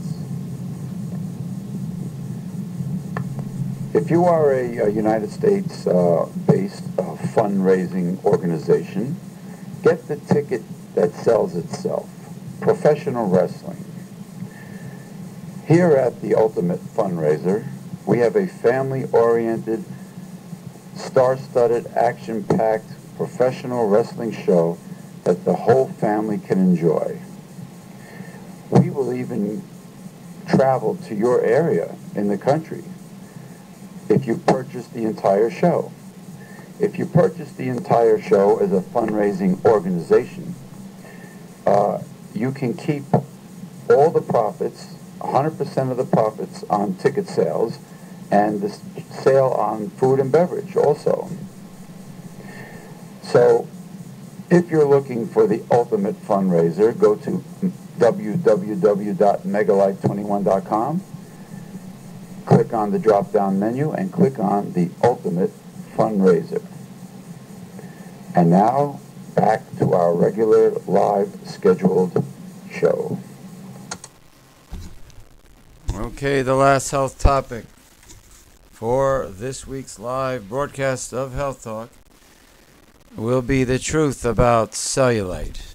If you are a, a United States uh, based uh, fundraising organization, get the ticket that sells itself, professional wrestling. Here at the Ultimate Fundraiser, we have a family-oriented star-studded, action-packed professional wrestling show that the whole family can enjoy. We will even travel to your area in the country if you purchase the entire show. If you purchase the entire show as a fundraising organization, uh, you can keep all the profits, 100% of the profits on ticket sales, and the sale on food and beverage also. So if you're looking for the ultimate fundraiser, go to www.megalife21.com, click on the drop-down menu, and click on the ultimate fundraiser. And now, back to our regular live scheduled show. Okay, the last health topic for this week's live broadcast of Health Talk will be the truth about cellulite.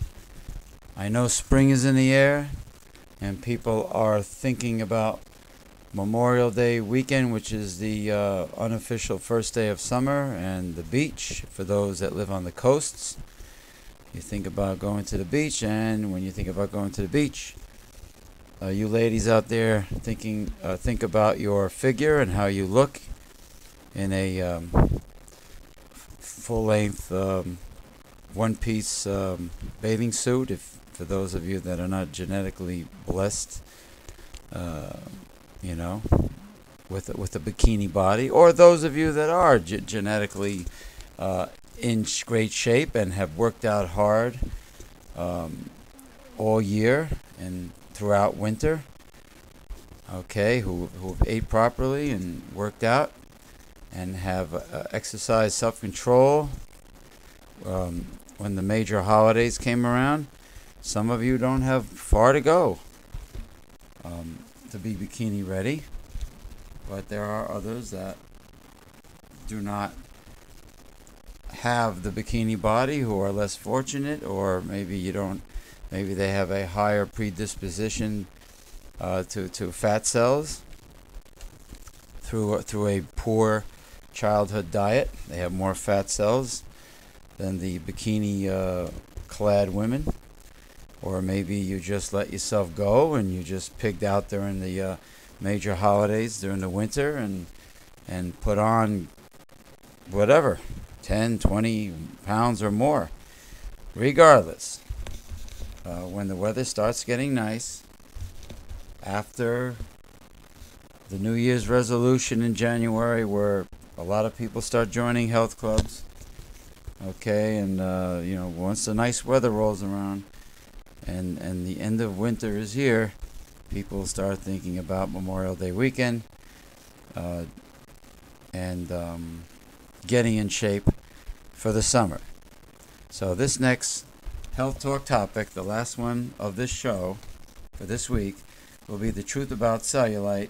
I know spring is in the air and people are thinking about Memorial Day weekend, which is the uh, unofficial first day of summer, and the beach for those that live on the coasts. You think about going to the beach, and when you think about going to the beach, uh, you ladies out there thinking, uh, think about your figure and how you look in a um, full-length um, one-piece um, bathing suit. If for those of you that are not genetically blessed, uh, you know, with a, with a bikini body, or those of you that are ge- genetically uh, in great shape and have worked out hard um, all year and throughout winter. Okay, who who have ate properly and worked out and have uh, exercised self-control um, when the major holidays came around. Some of you don't have far to go um, to be bikini ready, but there are others that do not have the bikini body who are less fortunate, or maybe you don't, maybe they have a higher predisposition uh, to, to fat cells through, through a poor childhood diet. They have more fat cells than the bikini uh, clad women. Or maybe you just let yourself go and you just pigged out during the uh, major holidays during the winter and and put on whatever 10 20 pounds or more regardless uh, when the weather starts getting nice after the new year's resolution in january where a lot of people start joining health clubs okay and uh, you know once the nice weather rolls around and and the end of winter is here people start thinking about memorial day weekend uh, and um, getting in shape for the summer. So, this next health talk topic, the last one of this show for this week, will be the truth about cellulite,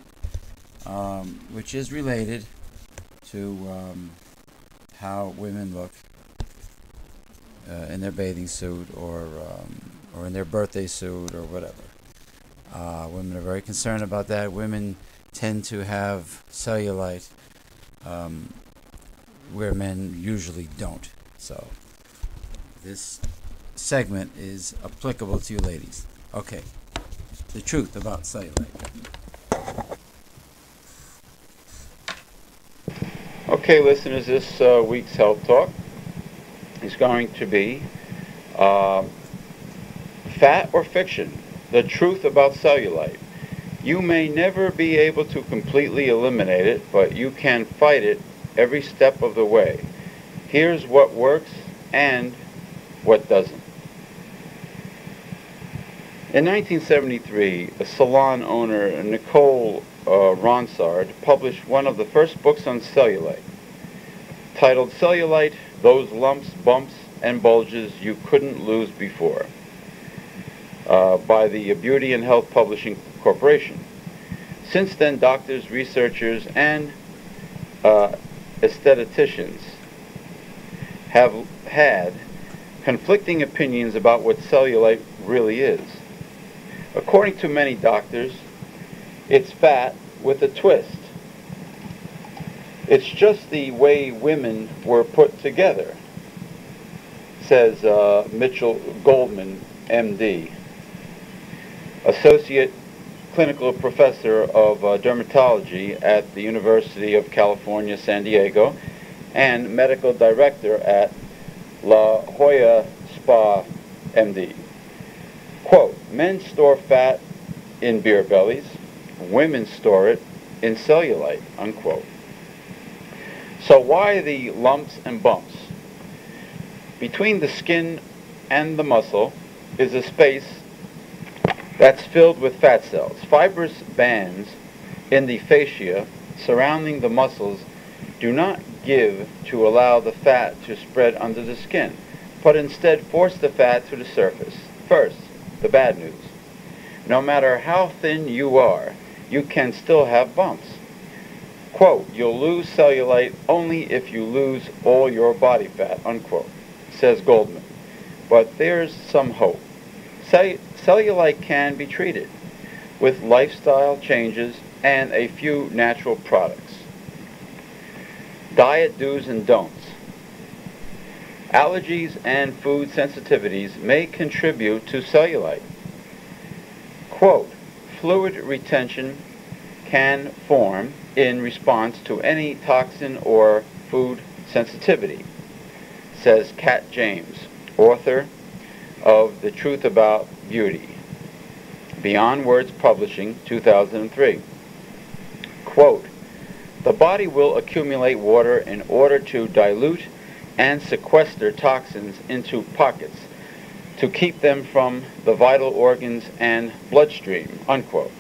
um, which is related to um, how women look uh, in their bathing suit or um, or in their birthday suit or whatever. Uh, women are very concerned about that. Women tend to have cellulite um, where men usually don't. So this segment is applicable to you ladies. Okay, the truth about cellulite. Okay, listeners, this uh, week's Health Talk is going to be uh, fat or fiction, the truth about cellulite. You may never be able to completely eliminate it, but you can fight it every step of the way. Here's what works and what doesn't. In 1973, a salon owner, Nicole uh, Ronsard, published one of the first books on cellulite, titled Cellulite, Those Lumps, Bumps, and Bulges You Couldn't Lose Before, uh, by the Beauty and Health Publishing Corporation. Since then, doctors, researchers, and uh, aestheticians have had conflicting opinions about what cellulite really is. According to many doctors, it's fat with a twist. It's just the way women were put together, says uh, Mitchell Goldman, MD, Associate Clinical Professor of uh, Dermatology at the University of California, San Diego, and Medical Director at La Jolla Spa, MD. Quote, men store fat in beer bellies, women store it in cellulite, unquote. So why the lumps and bumps? Between the skin and the muscle is a space that's filled with fat cells. Fibrous bands in the fascia surrounding the muscles do not give to allow the fat to spread under the skin, but instead force the fat to the surface. First, the bad news. No matter how thin you are, you can still have bumps. Quote, you'll lose cellulite only if you lose all your body fat, unquote. says Goldman. But there's some hope. cellulite can be treated with lifestyle changes and a few natural products. Diet do's and don'ts. Allergies and food sensitivities may contribute to cellulite. Quote, fluid retention can form in response to any toxin or food sensitivity, says Kat James, author of The Truth About Beauty, Beyond Words Publishing, 2003. Quote, the body will accumulate water in order to dilute and sequester toxins into pockets to keep them from the vital organs and bloodstream, unquote.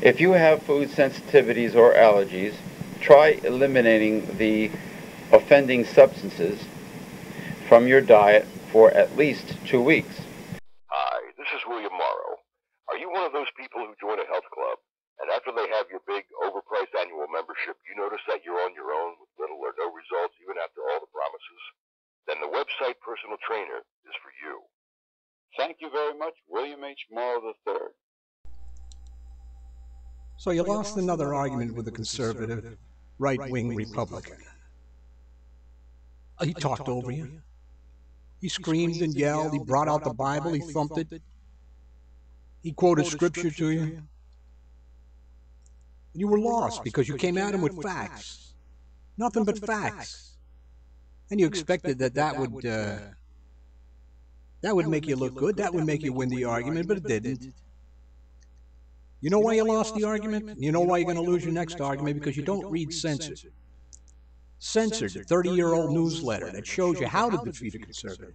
If you have food sensitivities or allergies, try eliminating the offending substances from your diet for at least two weeks. Hi, this is William Morrow. Are you one of those people who join a health club, and after they have your big, overpriced annual membership, you notice that you're on your own little or no results even after all the promises? Then the website Personal Trainer is for you. Thank you very much, William H. Morrow III. So you lost another argument with a conservative, right-wing Republican. He talked over you. He screamed and yelled. He brought out the Bible. He thumped it. He quoted scripture to you. You were lost because you came at him with facts. Nothing but facts. And you expected that that would, uh, that would make you look good. That would make you win the argument, but it didn't. You know why you lost the argument? You know why you're going to lose your next argument? Because you don't read Censored. Censored, a 30-year-old newsletter that shows you how to defeat a conservative.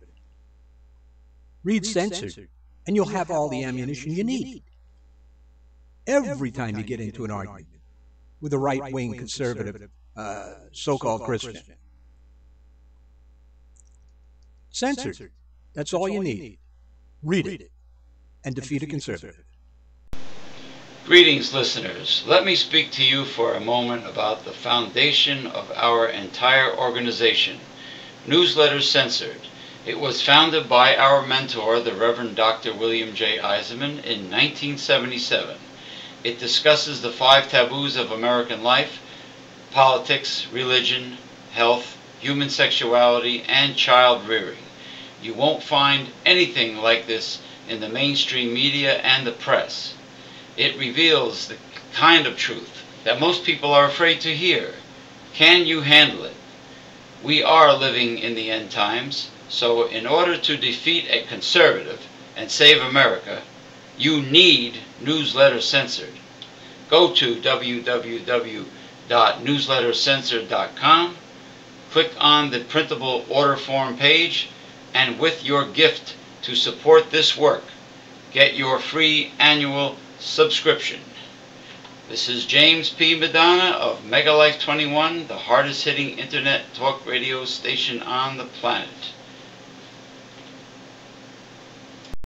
Read Censored, and you'll have all the ammunition you need. Every time you get into an argument with a right-wing conservative, uh, so-called Christian. Censored. That's all you need. Read it and defeat a conservative. Greetings, listeners. Let me speak to you for a moment about the foundation of our entire organization, Newsletter Censored. It was founded by our mentor, the Reverend Dr. William J. Eisenman, in 1977. It discusses the five taboos of American life politics, religion, health, human sexuality, and child rearing. You won't find anything like this in the mainstream media and the press. It reveals the kind of truth that most people are afraid to hear. Can you handle it? We are living in the end times, so in order to defeat a conservative and save America, you need Newsletter Censored. Go to www.newslettercensored.com, click on the printable order form page, and with your gift to support this work, get your free annual subscription. This is James P. Madonna of Megalife 21, the hardest hitting internet talk radio station on the planet.